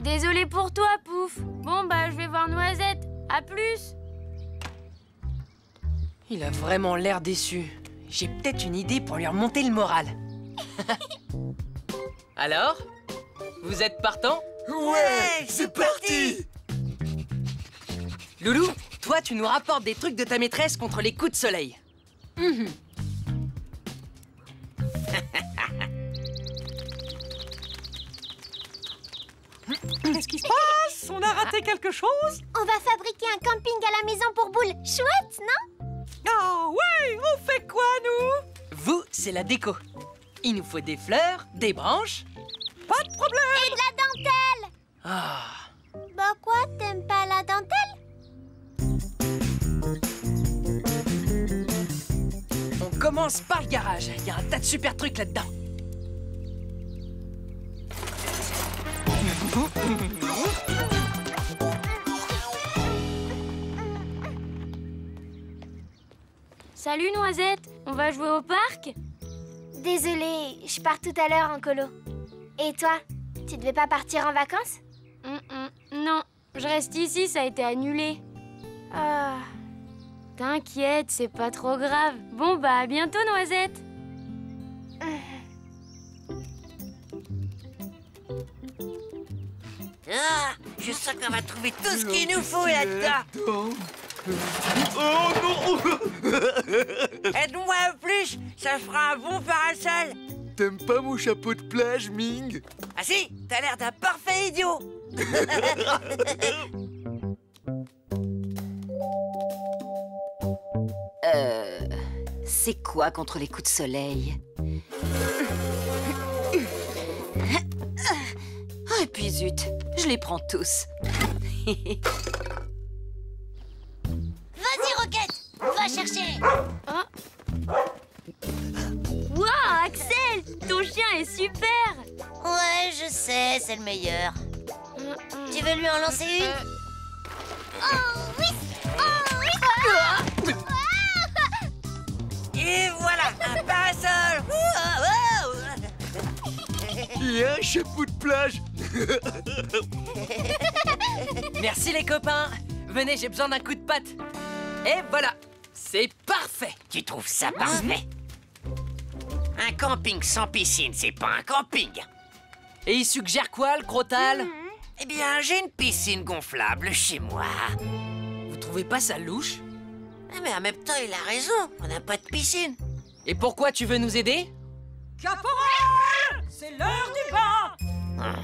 Désolée pour toi, Pouf. Bon, bah, je vais voir Noisette. À plus. Il a vraiment l'air déçu. J'ai peut-être une idée pour lui remonter le moral. (laughs) Alors Vous êtes partant? Ouais, c'est parti Loulou, toi, tu nous rapportes des trucs de ta maîtresse contre les coups de soleil. Mhm. Quelque chose? On va fabriquer un camping à la maison pour Boule. Chouette, non? Ah ouais On fait quoi, nous? Vous, c'est la déco. Il nous faut des fleurs, des branches. Pas de problème Et de la dentelle Ah, Bah quoi, t'aimes pas la dentelle? On commence par le garage. Il y a un tas de super trucs là-dedans. Salut, Noisette. On va jouer au parc? Désolée, je pars tout à l'heure en colo. Et toi, tu devais pas partir en vacances? Hum, hum, Non, je reste ici, ça a été annulé. Ah. T'inquiète, c'est pas trop grave. Bon, bah, à bientôt, Noisette. Ah, je sens qu'on va trouver tout ce qu'il nous faut là-dedans. Oh non (laughs) Aide-moi un plus, ça fera un bon parasol. T'aimes pas mon chapeau de plage, Ming? Ah si, t'as l'air d'un parfait idiot. (laughs) Euh. C'est quoi contre les coups de soleil? (laughs) Puis zut, je les prends tous. Chercher Wow, Axel Ton chien est super. Ouais, je sais, c'est le meilleur. Tu veux lui en lancer une? Oh oui Oh oui. Et voilà, un parasol. Et un chapeau de plage. (laughs) Merci les copains. Venez, j'ai besoin d'un coup de patte. Et voilà, c'est parfait. Tu trouves ça parfait? Un camping sans piscine, c'est pas un camping. Et il suggère quoi, le crotal? Eh bien, j'ai une piscine gonflable chez moi. Vous trouvez pas ça louche? Ah, Mais en même temps, il a raison, on n'a pas de piscine. Et pourquoi tu veux nous aider? Caporal! C'est l'heure du bain! Hum,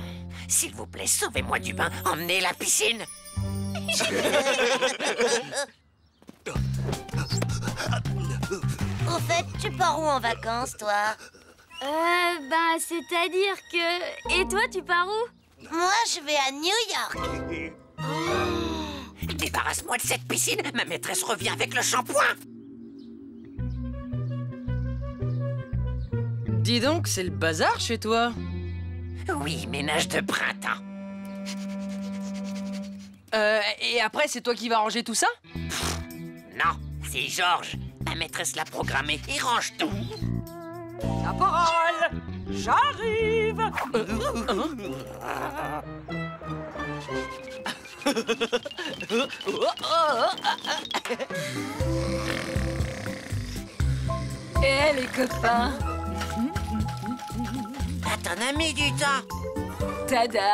S'il vous plaît, sauvez-moi du bain, emmenez la piscine. (laughs) fait, tu pars où en vacances, toi Euh, bah, c'est-à-dire que... Et toi, tu pars où Moi, je vais à New York. Débarrasse-moi de cette piscine, ma maîtresse revient avec le shampoing. Dis donc, c'est le bazar chez toi Oui, ménage de printemps. Euh, et après, c'est toi qui vas ranger tout ça? Non, c'est Georges. Ma maîtresse l'a programmé, il range tout. Caporal J'arrive. Eh les copains Ah, t'en as mis du temps. Tada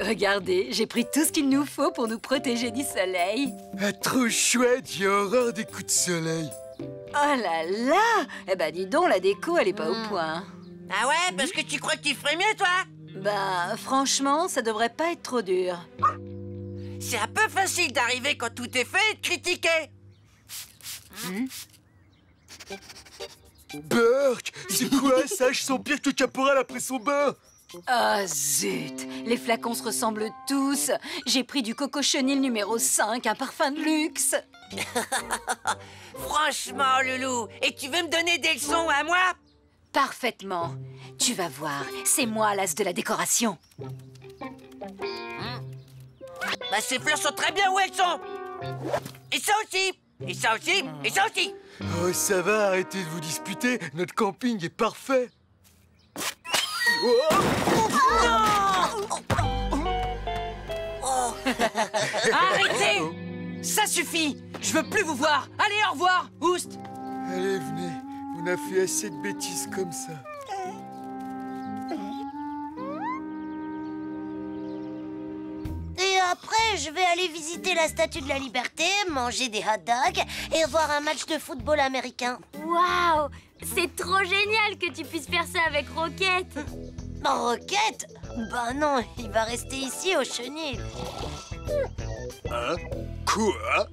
Regardez, j'ai pris tout ce qu'il nous faut pour nous protéger du soleil. Ah, Trop chouette, j'ai horreur des coups de soleil Oh là là Eh ben dis donc, la déco, elle est pas au point. Ah ouais, parce que tu crois que tu ferais mieux, toi? Ben, franchement, ça devrait pas être trop dur. C'est un peu facile d'arriver quand tout est fait et de critiquer. Burk C'est quoi? Ça Je sens pire que Caporal après son bain Ah zut. Les flacons se ressemblent tous. J'ai pris du coco chenil numéro 5, un parfum de luxe. (laughs) Franchement, Loulou, et tu veux me donner des leçons à moi? Parfaitement. Tu vas voir, c'est moi l'as de la décoration. Bah ces fleurs sont très bien où elles sont. Et ça aussi. Et ça aussi. Et ça aussi. Oh, ça va, arrêtez de vous disputer, notre camping est parfait Arrêtez. Ça suffit. Je veux plus vous voir. Allez, au revoir. Oust. Allez, venez, on a fait assez de bêtises comme ça. Après, je vais aller visiter la Statue de la Liberté, manger des hot dogs et voir un match de football américain. Waouh C'est trop génial que tu puisses faire ça avec Roquette Roquette Bah non, il va rester ici au chenil. Hein? Quoi?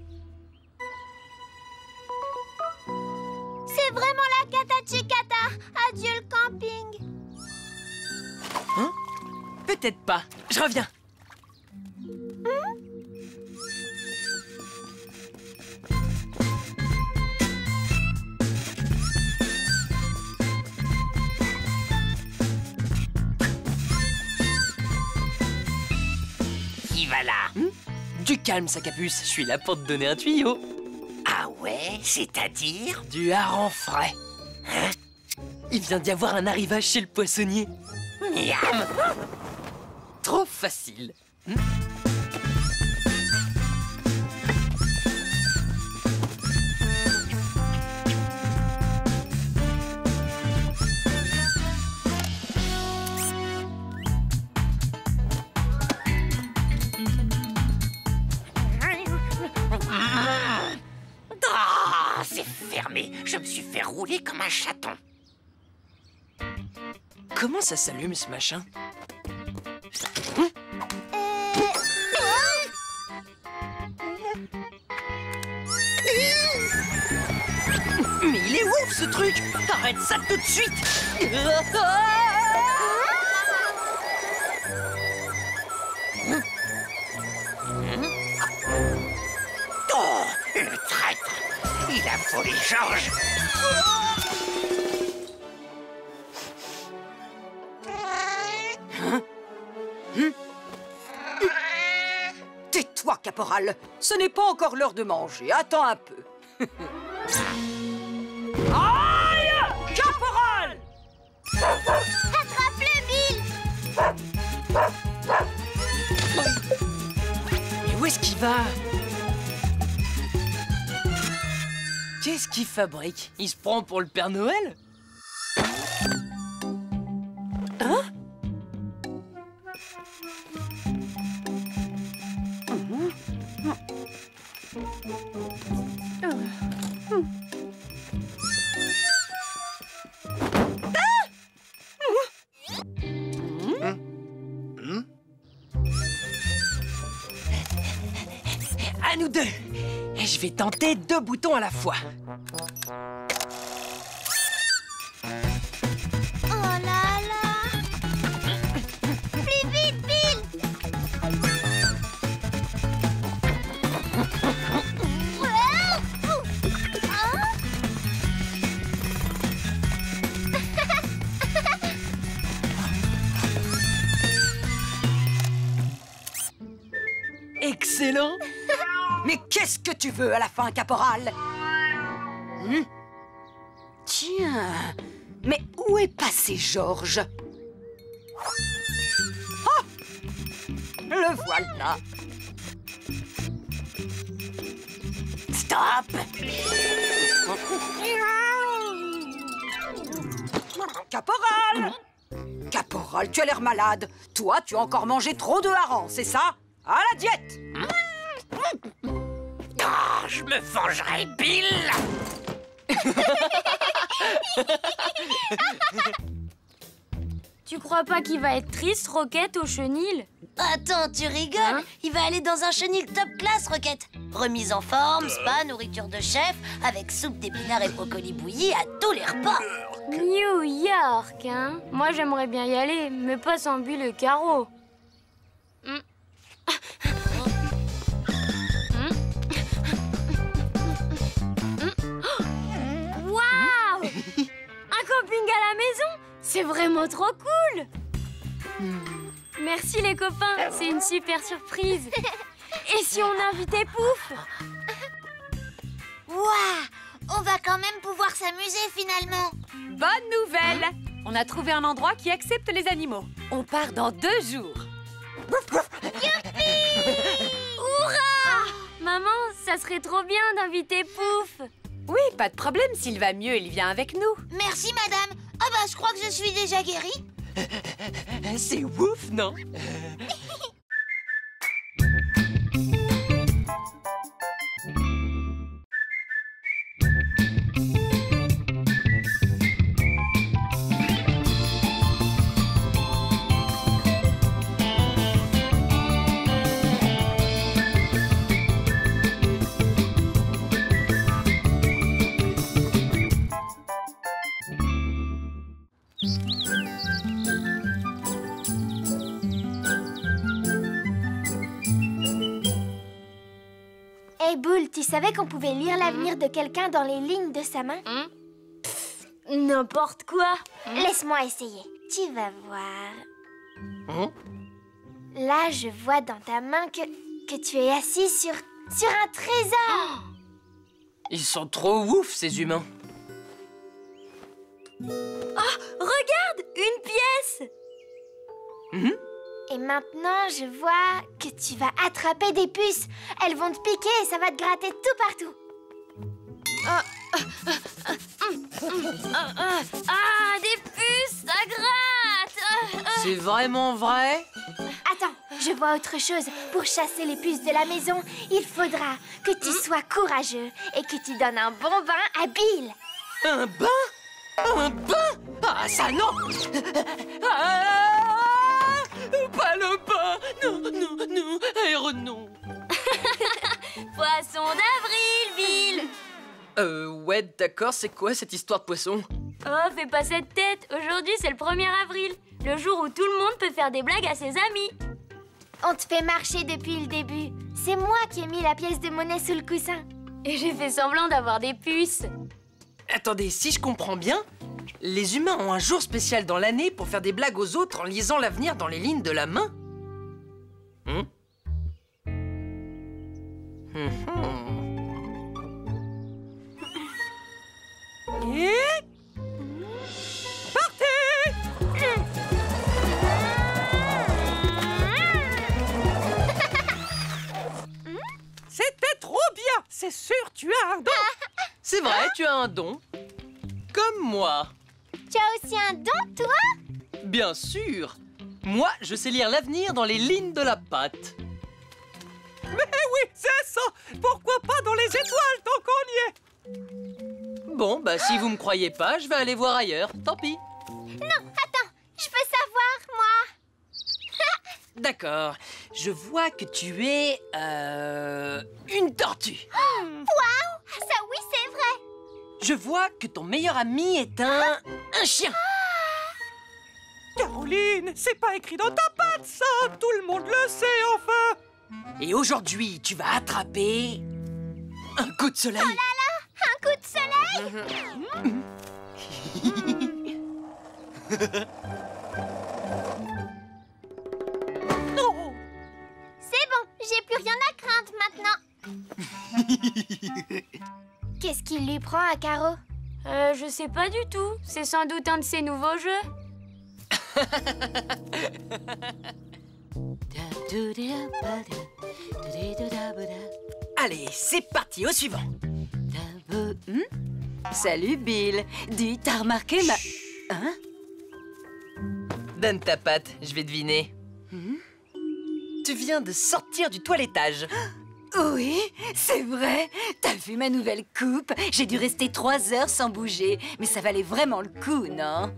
C'est vraiment la cata chicata Adieu le camping Hein? Peut-être pas. Je reviens. Qui va là Du calme, Sacapuce. Je suis là pour te donner un tuyau. Ah ouais C'est-à-dire? Du hareng frais. Hein? Il vient d'y avoir un arrivage chez le poissonnier. Miam Trop facile. Hmm chaton. Comment ça s'allume ce machin Mais il est ouf ce truc Arrête ça tout de suite Oh, le traître Il a volé Georges caporal. Ce n'est pas encore l'heure de manger. Attends un peu. (laughs) Aïe Caporal Attrape-le, Bill Mais où est-ce qu'il va? Qu'est-ce qu'il fabrique? Il se prend pour le Père Noël? Tenter deux boutons à la fois. À la fin, caporal. Hmm Tiens, mais où est passé Georges? Ah Le voilà. Stop! Caporal! Caporal, tu as l'air malade. Toi, tu as encore mangé trop de harengs, c'est ça? À la diète je me vengerai, Bill (laughs) Tu crois pas qu'il va être triste, Roquette, au chenil? Attends, tu rigoles? Il va aller dans un chenil top classe, Roquette. Remise en forme, spa, nourriture de chef, avec soupe d'épinards et brocoli bouilli à tous les repas. New York, hein? Moi, j'aimerais bien y aller, mais pas sans Bill et Caro. Hmm. À la maison. C'est vraiment trop cool. Merci les copains, c'est une super surprise. (laughs) Et si on invitait Pouf? Waouh On va quand même pouvoir s'amuser finalement. Bonne nouvelle. On a trouvé un endroit qui accepte les animaux. On part dans deux jours. Hurrah! Maman, ça serait trop bien d'inviter Pouf Oui, pas de problème. S'il va mieux, il vient avec nous. Merci madame Ah bah je crois que je suis déjà guérie C'est ouf, non? (laughs) tu savais qu'on pouvait lire l'avenir de quelqu'un dans les lignes de sa main N'importe quoi Laisse-moi essayer. Tu vas voir. Hein Là, je vois dans ta main que, que tu es assis sur, sur un trésor. (gasps) Ils sont trop ouf, ces humains. Oh, regarde Une pièce Mhm. Et maintenant, je vois que tu vas attraper des puces. Elles vont te piquer et ça va te gratter tout partout. Ah, ah, des puces, ça gratte Ah, ah. C'est vraiment vrai? Attends, je vois autre chose. Pour chasser les puces de la maison, il faudra que tu sois courageux et que tu donnes un bon bain à Bill. Un bain? Un bain? Ah, ça non Ah d'accord, c'est quoi cette histoire de poisson? Oh, fais pas cette tête Aujourd'hui, c'est le 1er avril, le jour où tout le monde peut faire des blagues à ses amis. On te fait marcher depuis le début. C'est moi qui ai mis la pièce de monnaie sous le coussin. Et j'ai fait semblant d'avoir des puces. Attendez, si je comprends bien, les humains ont un jour spécial dans l'année pour faire des blagues aux autres en lisant l'avenir dans les lignes de la main Hmm Hmm, Et... Partez C'était trop bien C'est sûr, tu as un don C'est vrai, tu as un don. Comme moi. Tu as aussi un don, toi? Bien sûr. Moi, je sais lire l'avenir dans les lignes de la pâte. Mais oui, c'est ça Pourquoi pas dans les étoiles tant qu'on y est? Bon, bah si vous me croyez pas, je vais aller voir ailleurs. Tant pis. Non, attends, je veux savoir, moi (laughs) D'accord. Je vois que tu es... Euh, une tortue. (gasps) Waouh Ça oui, c'est vrai Je vois que ton meilleur ami est un... (gasps) un chien. Caroline, c'est pas écrit dans ta patte, ça Tout le monde le sait, enfin Et aujourd'hui, tu vas attraper... un coup de soleil. Oh là là Un coup de soleil Non (laughs) C'est bon, j'ai plus rien à craindre maintenant (laughs) Qu'est-ce qu'il lui prend à Caro Euh, je sais pas du tout. C'est sans doute un de ses nouveaux jeux. (laughs) Allez, c'est parti, au suivant. Hmm? Salut Bill. Dis, t'as remarqué ma... Hein? Donne ta patte, je vais deviner. Hmm? Tu viens de sortir du toilettage. (gasps) Oui, c'est vrai. T'as vu ma nouvelle coupe? J'ai dû rester trois heures sans bouger. Mais ça valait vraiment le coup, non?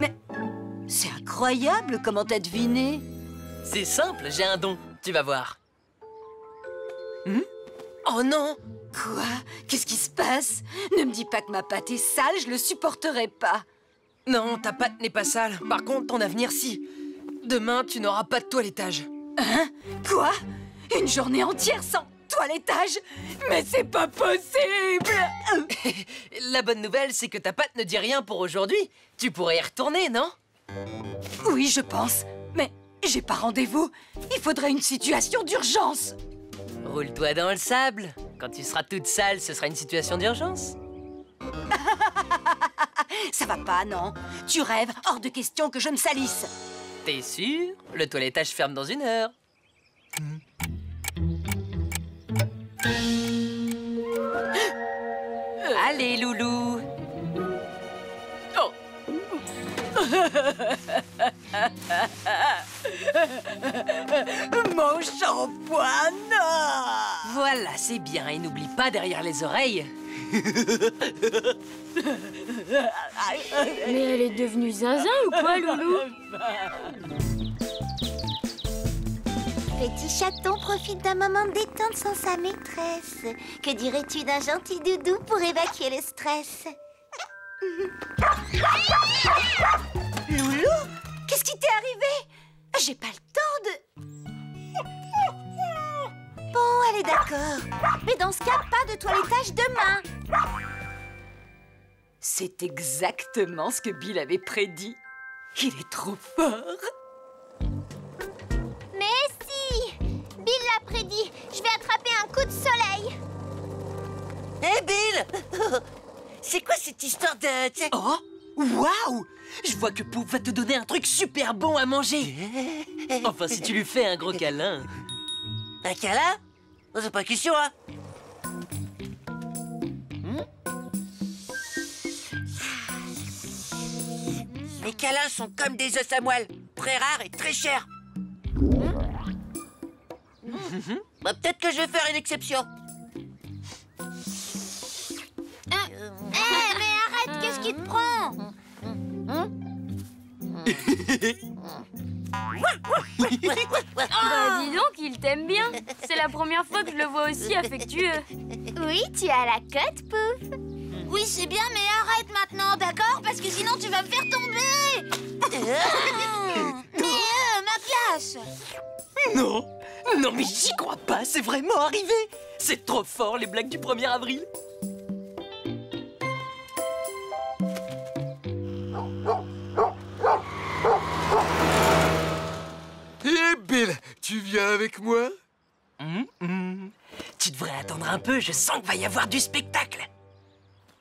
Mais c'est incroyable comment t'as deviné. C'est simple, j'ai un don, tu vas voir. Hmm? Oh non Quoi? Qu'est-ce qui se passe? Ne me dis pas que ma pâte est sale, je le supporterai pas. Non, ta pâte n'est pas sale. Par contre, ton avenir, si. Demain, tu n'auras pas de toilettage. Hein? Quoi? Une journée entière sans toilettage? Mais c'est pas possible (laughs) La bonne nouvelle, c'est que ta pâte ne dit rien pour aujourd'hui. Tu pourrais y retourner, non? Oui, je pense. Mais j'ai pas rendez-vous. Il faudrait une situation d'urgence. Roule-toi dans le sable. Quand tu seras toute sale, ce sera une situation d'urgence. (laughs) Ça va pas, non Tu rêves, hors de question que je me salisse. T'es sûr? Le toilettage ferme dans une heure. (gasps) Allez, loulou Oh. (laughs) Mon shampoing, Voilà, c'est bien. Et n'oublie pas derrière les oreilles. Mais elle est devenue zinzin ou quoi, Loulou? Petit chaton profite d'un moment de détente sans sa maîtresse. Que dirais-tu d'un gentil doudou pour évacuer le stress? Loulou Qu'est-ce qui t'est arrivé? J'ai pas le temps de... Bon, elle est d'accord. Mais dans ce cas, pas de toilettage demain. C'est exactement ce que Bill avait prédit. Il est trop fort Mais si Bill l'a prédit. Je vais attraper un coup de soleil. Hé, Bill (laughs) C'est quoi cette histoire de... Oh Waouh Je vois que Pouf va te donner un truc super bon à manger. (laughs) Enfin, si tu lui fais un gros câlin. Un câlin? C'est pas question, hein Les câlins sont comme des os à moelle, très rares et très chers. (laughs) Bah, Peut-être que je vais faire une exception. Eh, mais arrête, qu'est-ce qui te prend? (laughs) Bah dis donc, il t'aime bien. C'est la première fois que je le vois aussi affectueux. Oui, tu as la cote, Pouf. Oui, c'est bien, mais arrête maintenant, d'accord? Parce que sinon tu vas me faire tomber (laughs) Mais euh, ma glace Non Non mais j'y crois pas, c'est vraiment arrivé C'est trop fort les blagues du 1er avril Bill, tu viens avec moi? Hum, hum. Tu devrais attendre un peu, je sens qu'il va y avoir du spectacle.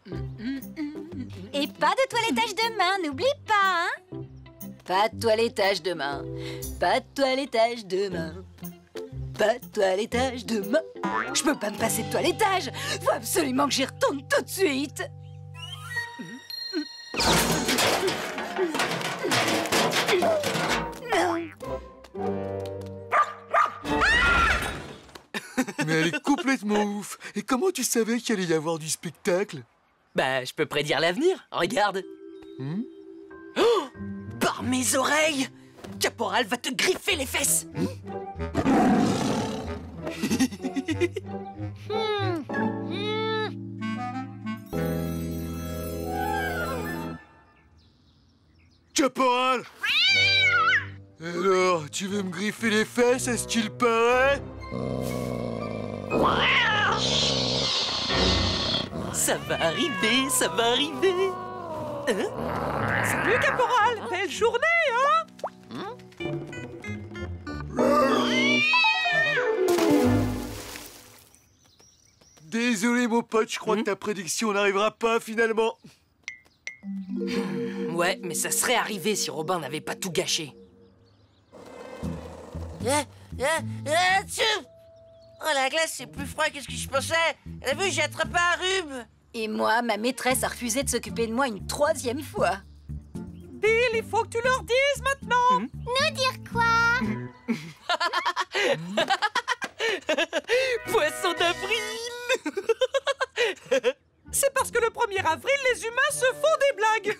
Et pas de toilettage demain, n'oublie pas, hein. Pas de toilettage demain, pas de toilettage demain, pas de toilettage demain. Je peux pas me passer de toilettage. Faut absolument que j'y retourne tout de suite Mais elle est complètement ouf. Et comment tu savais qu'il allait y avoir du spectacle? Bah, je peux prédire l'avenir, regarde. Hmm? Oh! Par mes oreilles! Caporal va te griffer les fesses! Caporal! (laughs) Alors, tu veux me griffer les fesses, est-ce qu'il paraît? Ça va arriver, ça va arriver Hein? Salut, caporal Belle journée, hein? Désolé mon pote, je crois que ta prédiction n'arrivera pas finalement. Ouais, mais ça serait arrivé si Robin n'avait pas tout gâché. Ah, ah, ah, Oh, la glace, c'est plus froid que ce que je pensais. T'as vu, j'ai attrapé un rhume. Et moi, ma maîtresse a refusé de s'occuper de moi une troisième fois. Bill, il faut que tu leur dises maintenant Nous dire quoi? (laughs) Poisson d'avril (laughs) C'est parce que le 1er avril, les humains se font des blagues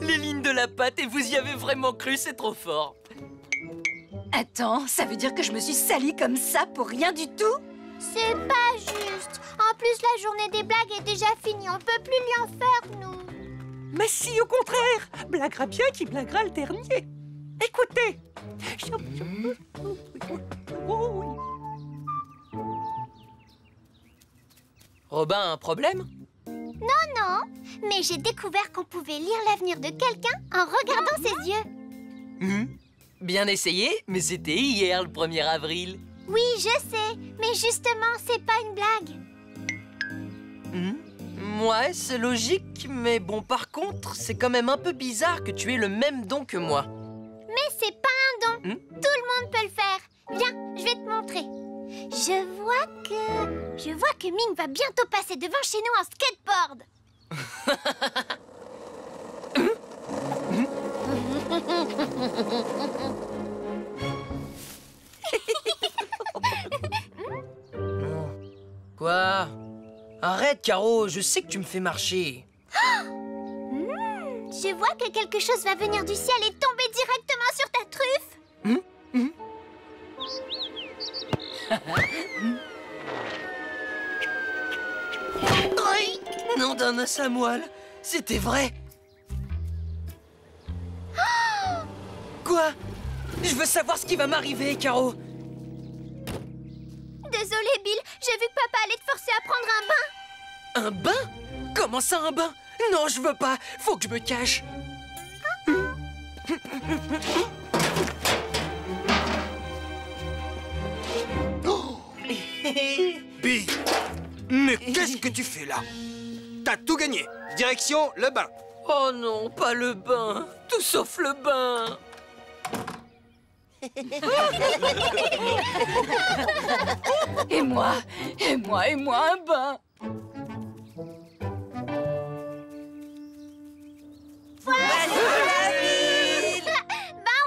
(laughs) Les lignes de la pâte et vous y avez vraiment cru, c'est trop fort Attends, ça veut dire que je me suis salie comme ça pour rien du tout? C'est pas juste. En plus, la journée des blagues est déjà finie. On peut plus lui en faire, nous. Mais si, au contraire Blaguera bien qui blaguera le dernier Écoutez Robin, un problème? Non, non. Mais j'ai découvert qu'on pouvait lire l'avenir de quelqu'un en regardant ses yeux. Hmm Bien essayé, mais c'était hier le 1er avril. Oui, je sais. Mais justement, c'est pas une blague. Hmm? Ouais, c'est logique, mais bon, par contre, c'est quand même un peu bizarre que tu aies le même don que moi. Mais c'est pas un don. Hmm? Tout le monde peut le faire. Viens, je vais te montrer. Je vois que... Je vois que Ming va bientôt passer devant chez nous en skateboard. (laughs) (laughs) Quoi? Arrête, Caro, je sais que tu me fais marcher. Hmm, je vois que quelque chose va venir du ciel et tomber directement sur ta truffe. Aïe Non d'un os à moelle, c'était vrai. Quoi Je veux savoir ce qui va m'arriver, Caro. Désolée, Bill. J'ai vu que papa allait te forcer à prendre un bain. Un bain Comment ça, un bain Non, je veux pas. Faut que je me cache. (laughs) Bi Mais qu'est-ce que tu fais là T'as tout gagné Direction le bain Oh non, pas le bain. Tout sauf le bain. Et moi, et moi, et moi, un bain ben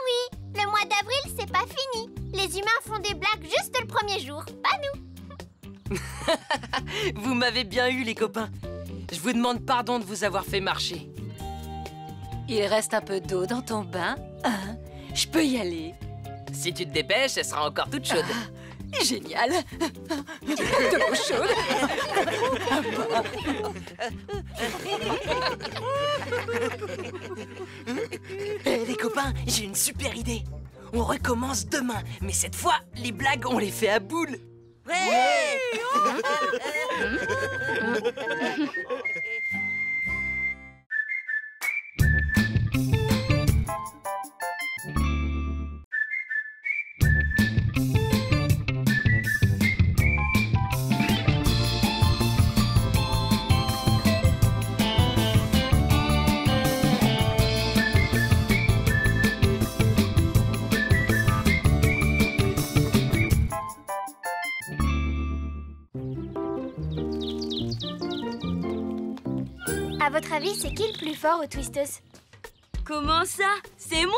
oui, le mois d'avril, c'est pas fini. Les humains font des blagues juste le premier jour, pas nous. (laughs) Vous m'avez bien eu, les copains. Je vous demande pardon de vous avoir fait marcher. Il reste un peu d'eau dans ton bain hein? Je peux y aller Si tu te dépêches, elle sera encore toute chaude. Génial De l'eau chaude (laughs) Eh, les copains, j'ai une super idée. On recommence demain, mais cette fois, les blagues, on les fait à boule. Ouais (laughs) (laughs) c'est qui le plus fort au Twistos Comment ça C'est moi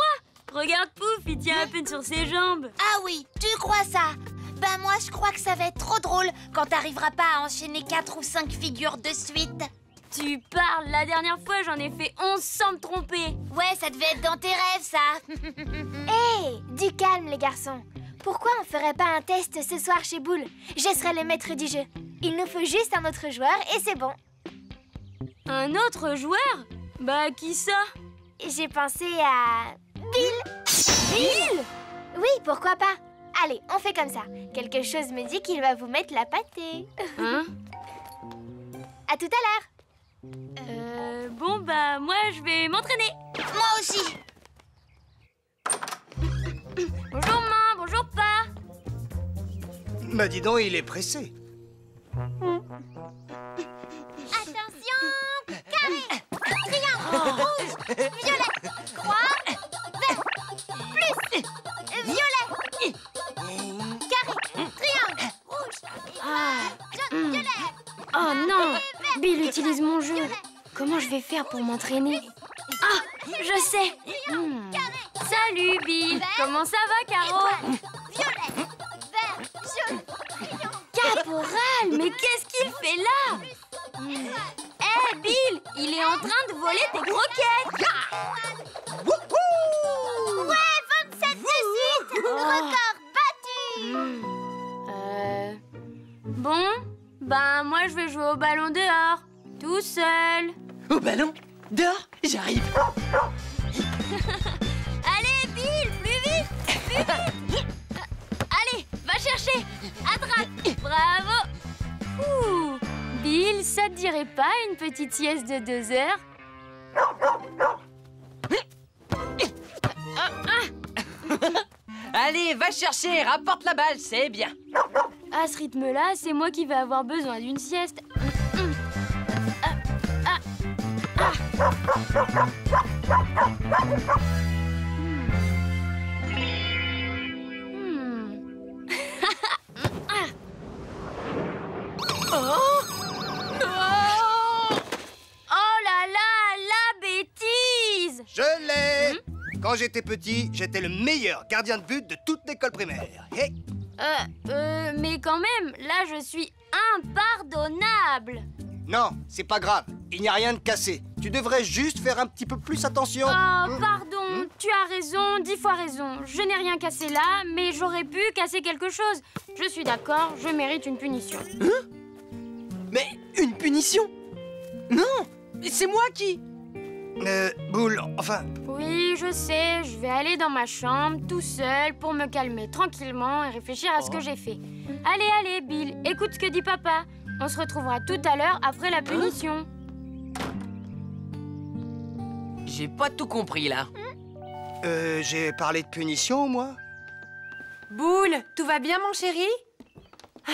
Regarde Pouf, il tient à peine sur ses jambes. Ah oui, tu crois ça Ben moi, je crois que ça va être trop drôle quand t'arriveras pas à enchaîner 4 ou 5 figures de suite. Tu parles, la dernière fois j'en ai fait 11 sans me tromper. Ouais, ça devait être dans tes rêves, ça. Hé, (laughs) du calme les garçons. Pourquoi on ferait pas un test ce soir chez Boule Je serai le maître du jeu. Il nous faut juste un autre joueur et c'est bon. Un autre joueur? Bah qui ça? J'ai pensé à... Bill Bill? Oui, pourquoi pas Allez, on fait comme ça. Quelque chose me dit qu'il va vous mettre la pâtée. Hein? (laughs) À tout à l'heure Euh... Bon bah moi je vais m'entraîner. Moi aussi. (coughs) Bonjour maman, bonjour pas. Bah dis donc, il est pressé. Rouge Violet Croix Vert Plus Violet Carré Triangle Rouge Ah. jaune, Hmm. Violet Oh non Bill utilise mon jeu. Comment je vais faire pour m'entraîner Ah Je sais Hmm. Salut Bill Comment ça va Caro Violet Vert Jaune Caporal Mais qu'est-ce qu'il fait là Il est en train de voler tes croquettes. Ouais 27 de suite. Record battu. Euh... Bon, ben moi je vais jouer au ballon dehors, tout seul. Au ballon Dehors J'arrive. (laughs) Allez Bill, plus vite Plus vite. (laughs) Allez, va chercher. Attrape. Bravo. Ouh Bill, ça te dirait pas une petite sieste de deux heures (laughs) Allez, va chercher, rapporte la balle, c'est bien. À ce rythme-là, c'est moi qui vais avoir besoin d'une sieste. Ah, ah, ah. Quand j'étais petit, j'étais le meilleur gardien de but de toute l'école primaire. Hé Euh, euh, mais quand même, là je suis impardonnable. Non, c'est pas grave. Il n'y a rien de cassé. Tu devrais juste faire un petit peu plus attention. Oh, Hmm. pardon, tu as raison, dix fois raison. Je n'ai rien cassé là, mais j'aurais pu casser quelque chose. Je suis d'accord, je mérite une punition. Mais une punition? Non C'est moi qui... Euh, Boule, enfin... Oui, je sais, je vais aller dans ma chambre tout seul pour me calmer tranquillement et réfléchir à ce que j'ai fait. Allez, allez, Bill, écoute ce que dit papa. On se retrouvera tout à l'heure après la punition. J'ai pas tout compris là. Euh, j'ai parlé de punition, moi Boule, tout va bien, mon chéri? Ah,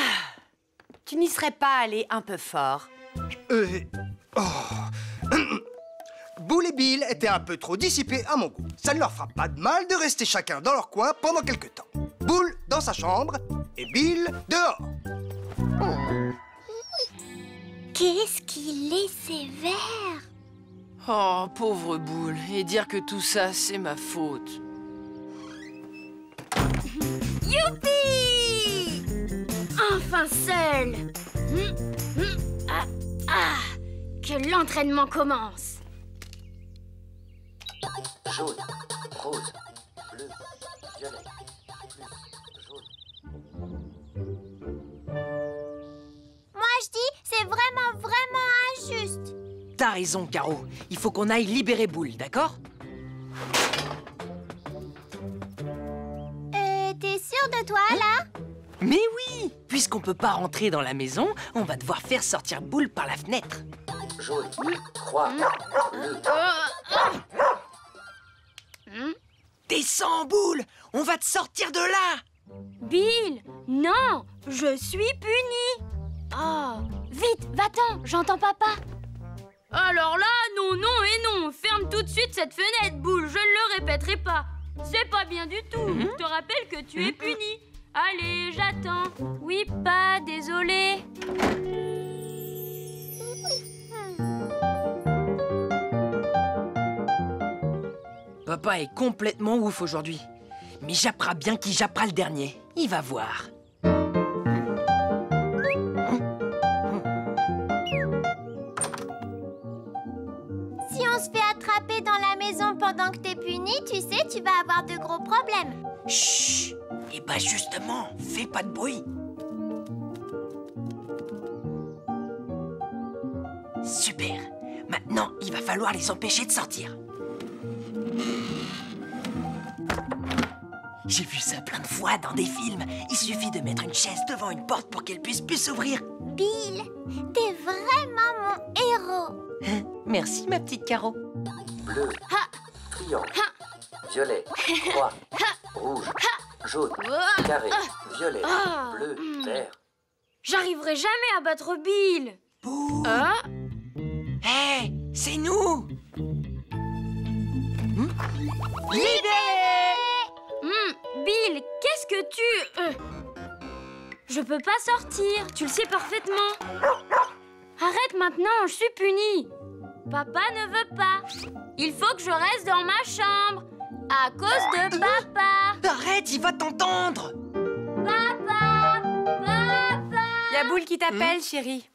Tu n'y serais pas allé un peu fort Euh... Oh... Boule et Bill étaient un peu trop dissipés à mon goût. Ça ne leur fera pas de mal de rester chacun dans leur coin pendant quelques temps. Boule dans sa chambre et Bill dehors. Qu'est-ce qu'il est sévère Oh, pauvre boule. Et dire que tout ça, c'est ma faute. Youpi Enfin seul Hum, hum, ah, ah, Que l'entraînement commence jaune, rose, bleu, violet, plus jaune. Moi je dis, c'est vraiment, vraiment injuste. T'as raison, Caro. Il faut qu'on aille libérer Boule, d'accord? Euh, t'es sûr de toi, là? Hein Mais oui Puisqu'on peut pas rentrer dans la maison, on va devoir faire sortir Boule par la fenêtre. Jaune, croix, bleu... Descends, Boule On va te sortir de là Bill, non, je suis puni. Oh, vite, va-t'en, j'entends papa. Alors là, non, non et non, ferme tout de suite cette fenêtre, boule, je ne le répéterai pas. C'est pas bien du tout, je te rappelle que tu es puni. Allez, j'attends. Oui, pas, désolé. Papa est complètement ouf aujourd'hui. Mais jappera bien qui jappera le dernier. Il va voir. Si on se fait attraper dans la maison pendant que t'es puni, tu sais, tu vas avoir de gros problèmes. Chut Et bah justement, fais pas de bruit. Super Maintenant, il va falloir les empêcher de sortir. J'ai vu ça plein de fois dans des films. Il suffit de mettre une chaise devant une porte pour qu'elle puisse plus s'ouvrir. Bill, t'es vraiment mon héros. Hein? Merci, ma petite Caro. Bleu, triangle, violet, (laughs) croix, rouge, jaune, carré, violet, Ah. bleu, vert. J'arriverai jamais à battre Bill. Ah Hé, c'est nous Hmm, Bill, qu'est-ce que tu... euh, Je peux pas sortir, tu le sais parfaitement. Arrête maintenant, je suis punie. Papa ne veut pas. Il faut que je reste dans ma chambre. À cause de papa. Arrête, il va t'entendre Papa Papa Y a Boule qui t'appelle, chérie.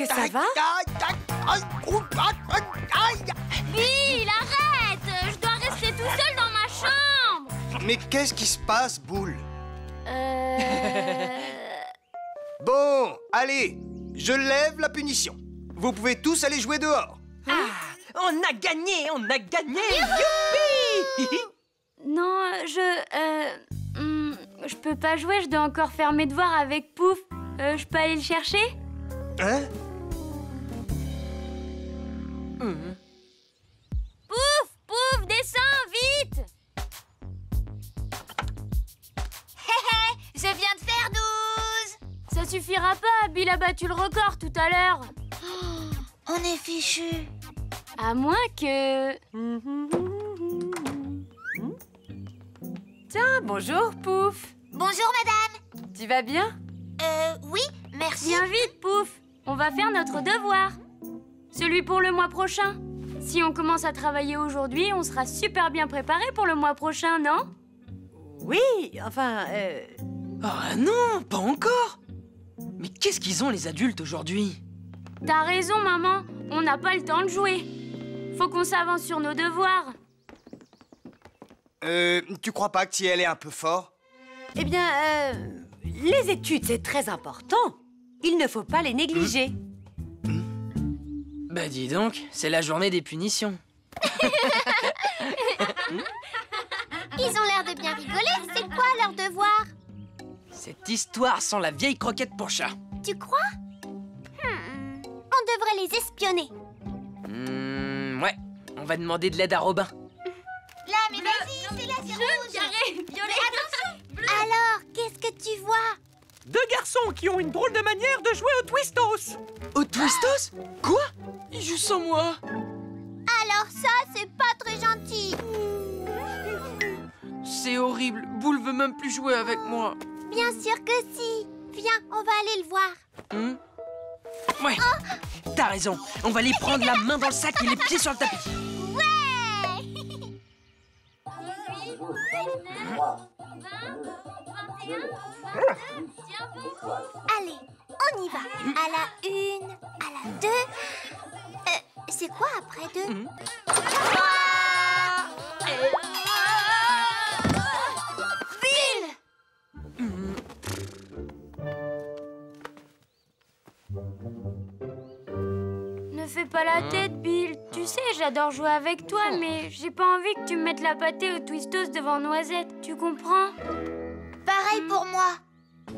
Que ça va? Bill, arrête! Je dois rester tout seul dans ma chambre! Mais qu'est-ce qui se passe, Boule? Euh... (laughs) Bon, allez, je lève la punition. Vous pouvez tous aller jouer dehors. On a gagné, on a gagné! Youpi Non, je... Euh... hmm, je peux pas jouer, je dois encore faire mes devoirs avec Pouf. Euh, je peux aller le chercher? Hein? Pouf Pouf, descends, vite Je viens de faire 12 Ça suffira pas, Bill a battu le record tout à l'heure. On est fichu. À moins que... Tiens, bonjour, Pouf. Bonjour, madame. Tu vas bien? Euh, oui, merci. Viens vite, Pouf On va faire notre devoir. Celui pour le mois prochain. Si on commence à travailler aujourd'hui, on sera super bien préparé pour le mois prochain, non? Oui, enfin, euh... Oh non, pas encore Mais qu'est-ce qu'ils ont les adultes aujourd'hui? T'as raison, maman. On n'a pas le temps de jouer. Faut qu'on s'avance sur nos devoirs. Euh, tu crois pas que tu y allais un peu fort? Eh bien, euh, les études, c'est très important. Il ne faut pas les négliger. Bah dis donc, c'est la journée des punitions. (laughs) Ils ont l'air de bien rigoler. C'est quoi leur devoir? Cette histoire sans la vieille croquette pour chat. Tu crois? Hmm, On devrait les espionner. Hmm, ouais, on va demander de l'aide à Robin. Là, mais vas-y, c'est c'est rouge. carré, violet. attention. Alors, qu'est-ce que tu vois? Deux garçons qui ont une drôle de manière de jouer au Twistos. Au Twistos? Quoi? Il joue sans moi Alors ça, c'est pas très gentil. C'est horrible. Boule veut même plus jouer avec moi. Bien sûr que si. Viens, on va aller le voir. Hmm Ouais, t'as raison. On va les prendre la main dans le sac et les pieds sur le tapis. Ouais (laughs) 21, 22, tiens bon. Allez, on y va. À la une, à la deux. Euh, c'est quoi après deux? Bill fais pas la tête, Bill. Tu sais, j'adore jouer avec toi, mais j'ai pas envie que tu me mettes la pâtée au Twistos devant Noisette. Tu comprends? Pareil pour moi.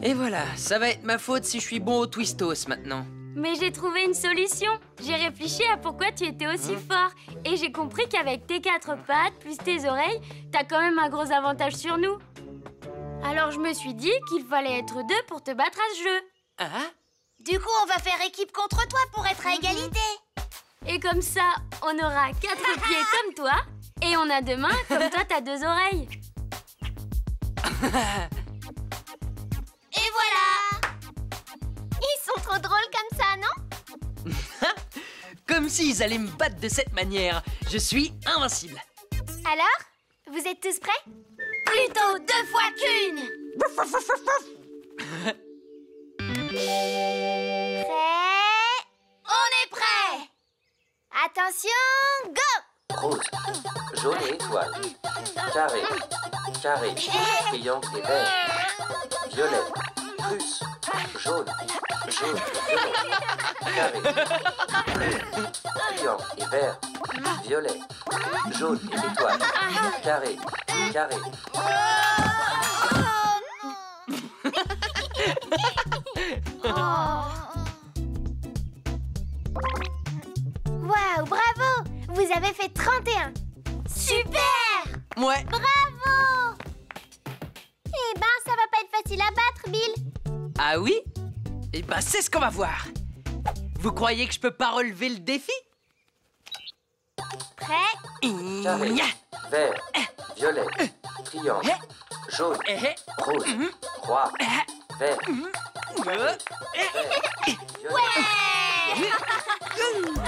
Et voilà, ça va être ma faute si je suis bon au Twistos maintenant. Mais j'ai trouvé une solution. J'ai réfléchi à pourquoi tu étais aussi fort. Et j'ai compris qu'avec tes quatre pattes plus tes oreilles, t'as quand même un gros avantage sur nous. Alors je me suis dit qu'il fallait être deux pour te battre à ce jeu. Ah Du coup, on va faire équipe contre toi pour être à égalité. Et comme ça, on aura quatre (laughs) pieds comme toi. Et on a deux mains comme toi, t'as deux oreilles. (laughs) Et voilà Ils sont trop drôles comme ça, non? (laughs) Comme s'ils allaient me battre de cette manière. Je suis invincible. Alors Vous êtes tous prêts? Plutôt deux fois qu'une Prêts On est prêt Attention, go Rose, jaune et étoile. Carré, carré, triangle et vert. Violet, plus, jaune, jaune et. Carré, et vert. Violet, jaune et étoile. Carré, carré. Waouh, bravo. Vous avez fait 31 Super. Ouais. Bravo. Eh ben, ça va pas être facile à battre, Bill. Ah oui? Eh ben, c'est ce qu'on va voir. Vous croyez que je peux pas relever le défi? Prêt? Carré, vert, violet, triangle, jaune, rose, croix, vert, carré, vert, violet,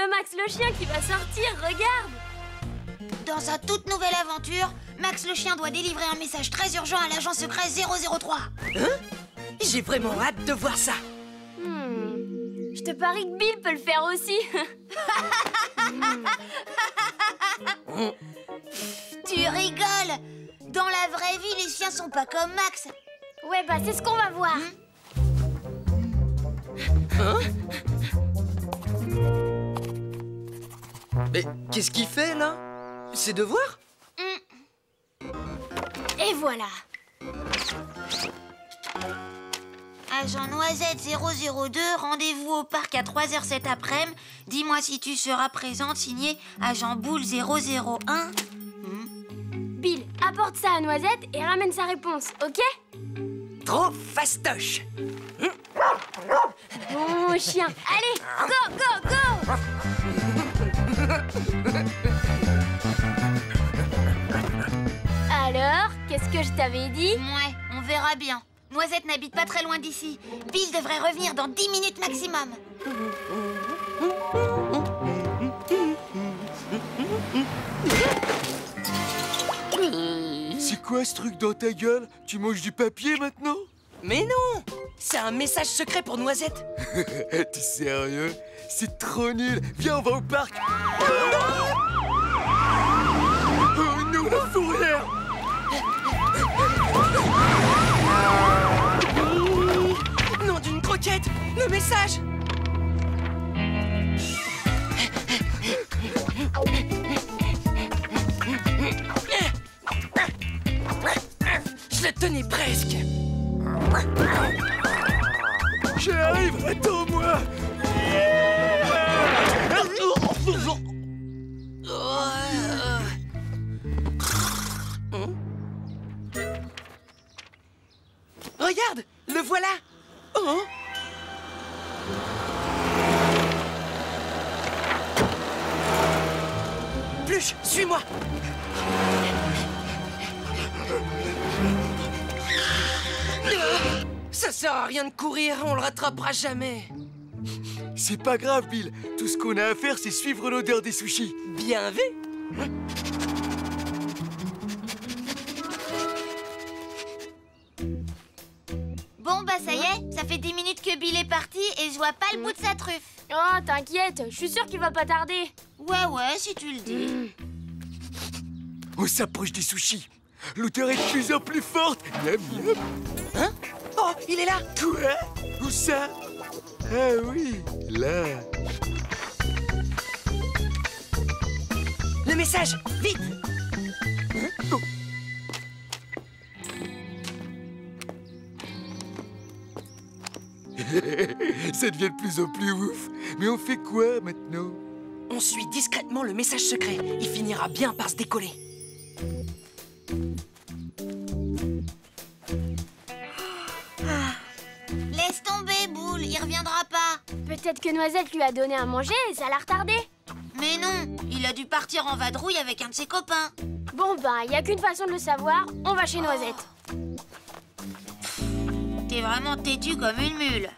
de Max le chien qui va sortir, regarde Dans sa toute nouvelle aventure, Max le chien doit délivrer un message très urgent à l'agent secret 003. Hein? J'ai vraiment hâte de voir ça. Hmm, Je te parie que Bill peut le faire aussi. (laughs) Tu rigoles Dans la vraie vie, les chiens sont pas comme Max. Ouais, bah c'est ce qu'on va voir. Hein? Mais qu'est-ce qu'il fait là? C'est devoir Et voilà. Agent Noisette 002, rendez-vous au parc à 3h cet après-midi. Dis-moi si tu seras présente, signé Agent Boule 001. Bill, apporte ça à Noisette et ramène sa réponse, ok? Trop fastoche. Bon chien, allez, go, go, go (laughs) Alors, qu'est-ce que je t'avais dit Ouais, on verra bien. Noisette n'habite pas très loin d'ici. Bill devrait revenir dans 10 minutes maximum. C'est quoi ce truc dans ta gueule? Tu manges du papier maintenant? Mais non C'est un message secret pour Noisette. (laughs) T'es sérieux? C'est trop nul. Viens, on va au parc. Oh non, la fourrière Nom d'une croquette Le message. Je le tenais presque J'arrive Attends-moi Regarde Le voilà. Oh. Pluche, suis-moi Ça sert à rien de courir, on le rattrapera jamais. C'est pas grave, Bill. Tout ce qu'on a à faire, c'est suivre l'odeur des sushis. Bien vu. Bon, bah ça y est, ça fait 10 minutes que Bill est parti et je vois pas le bout de sa truffe. Oh, t'inquiète, je suis sûre qu'il va pas tarder. Ouais, ouais, si tu le dis. On s'approche des sushis. L'odeur est de plus en plus forte. Miam, miam. Hein Oh, il est là Quoi Où ça Ah oui, là. Le message, vite (laughs) Ça devient de plus en plus ouf. Mais on fait quoi maintenant? On suit discrètement le message secret. Il finira bien par se décoller. Laisse tomber, Boule, il reviendra pas. Peut-être que Noisette lui a donné à manger et ça l'a retardé. Mais non, il a dû partir en vadrouille avec un de ses copains. Bon ben, y a qu'une façon de le savoir, on va chez Noisette. T'es vraiment têtu comme une mule.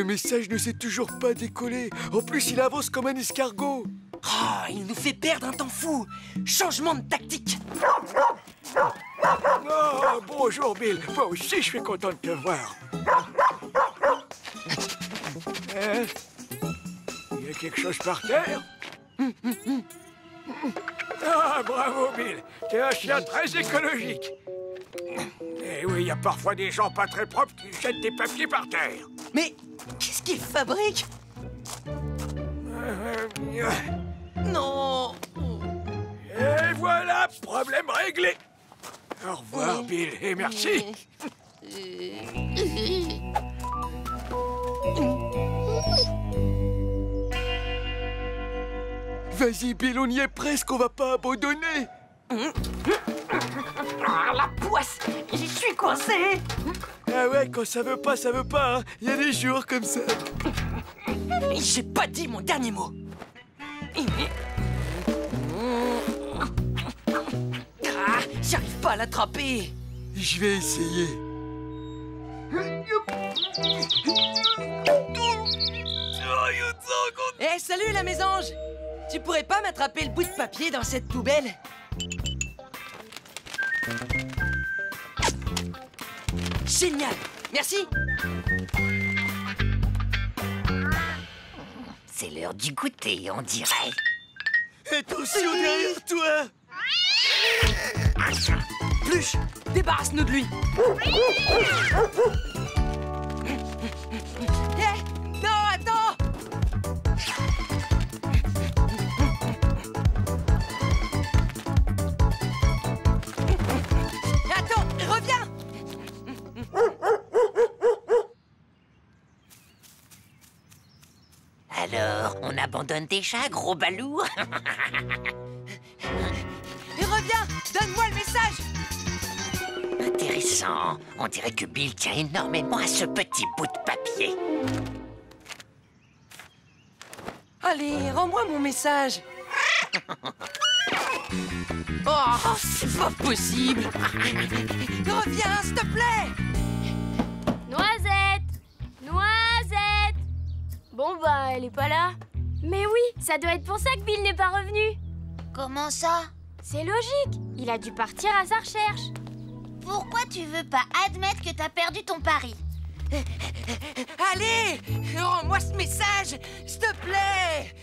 Le message ne s'est toujours pas décollé. En plus, il avance comme un escargot. Oh, il nous fait perdre un temps fou. Changement de tactique. Oh, bonjour, Bill. Moi aussi, je suis content de te voir. Hein? Il y a quelque chose par terre? Ah, bravo, Bill. T'es un chien très écologique. Eh oui, il y a parfois des gens pas très propres qui jettent des papiers par terre. Mais qu'est-ce qu'il fabrique? Euh, Non Et voilà, problème réglé. Au revoir, Bill, et merci. Vas-y, Bill, on y est presque, on va pas abandonner. Ah, la poisse J'y suis coincé Ah ouais, quand ça veut pas, ça veut pas. hein. Il y a des jours comme ça. J'ai pas dit mon dernier mot. Ah, j'arrive pas à l'attraper. Je vais essayer. Eh, salut la mésange Tu pourrais pas m'attraper le bout de papier dans cette poubelle? Génial. Merci. C'est l'heure du goûter, on dirait. Attention derrière toi. Pluche Débarrasse-nous de lui Abandonne déjà, gros balourd. (laughs) Et reviens Donne-moi le message. Intéressant. On dirait que Bill tient énormément à ce petit bout de papier. Allez, rends-moi mon message. (laughs) Oh, c'est pas possible. (laughs) Reviens, s'il te plaît. Noisette. Noisette. Bon bah, elle est pas là. Mais oui, ça doit être pour ça que Bill n'est pas revenu. Comment ça? C'est logique, il a dû partir à sa recherche. Pourquoi tu veux pas admettre que t'as perdu ton pari? Allez Rends-moi ce message, s'il te plaît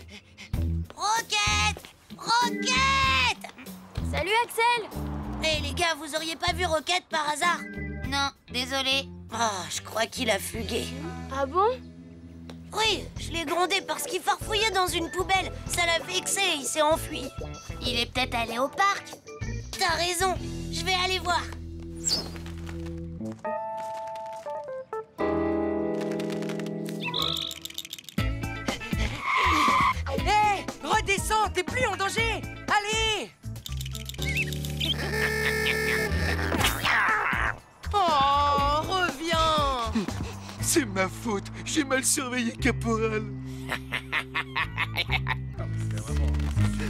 Roquette Roquette Salut Axel Eh les gars, vous auriez pas vu Roquette par hasard? Non, désolé. Ah, je crois qu'il a fugué. Ah bon? Oui, je l'ai grondé parce qu'il farfouillait dans une poubelle. Ça l'a vexé et il s'est enfui. Il est peut-être allé au parc. T'as raison, je vais aller voir. Hé Redescends, t'es plus en danger Allez Oh, reviens C'est ma faute. J'ai mal surveillé Caporal.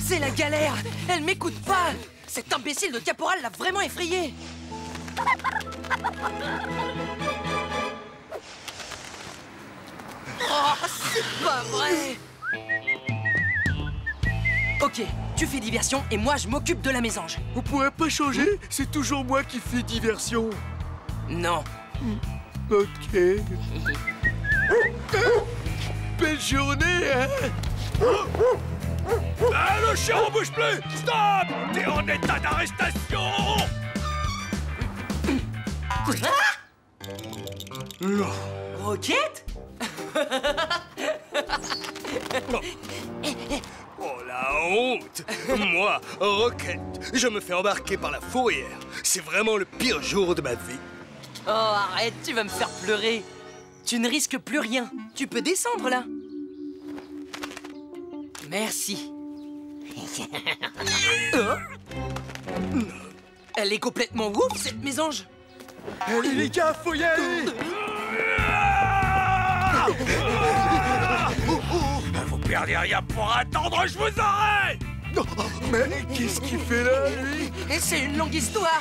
C'est la galère Elle m'écoute pas Cet imbécile de caporal l'a vraiment effrayé Oh, c'est pas vrai Ok, tu fais diversion et moi je m'occupe de la mésange. On pourrait pas changer? C'est toujours moi qui fais diversion. Non. Ok. Belle journée, hein. Ah, le chien, on bouge plus. Stop. T'es en état d'arrestation. Roquette? (laughs) Oh la honte. Moi, Roquette, je me fais embarquer par la fourrière. C'est vraiment le pire jour de ma vie. Oh, arrête, tu vas me faire pleurer. Tu ne risques plus rien. Tu peux descendre là. Merci. (laughs) Oh. Elle est complètement ouf, cette mésange. Allez les gars, faut y aller Vous perdez rien pour attendre, je vous aurai Mais qu'est-ce qu'il fait là, lui? Et c'est une longue histoire.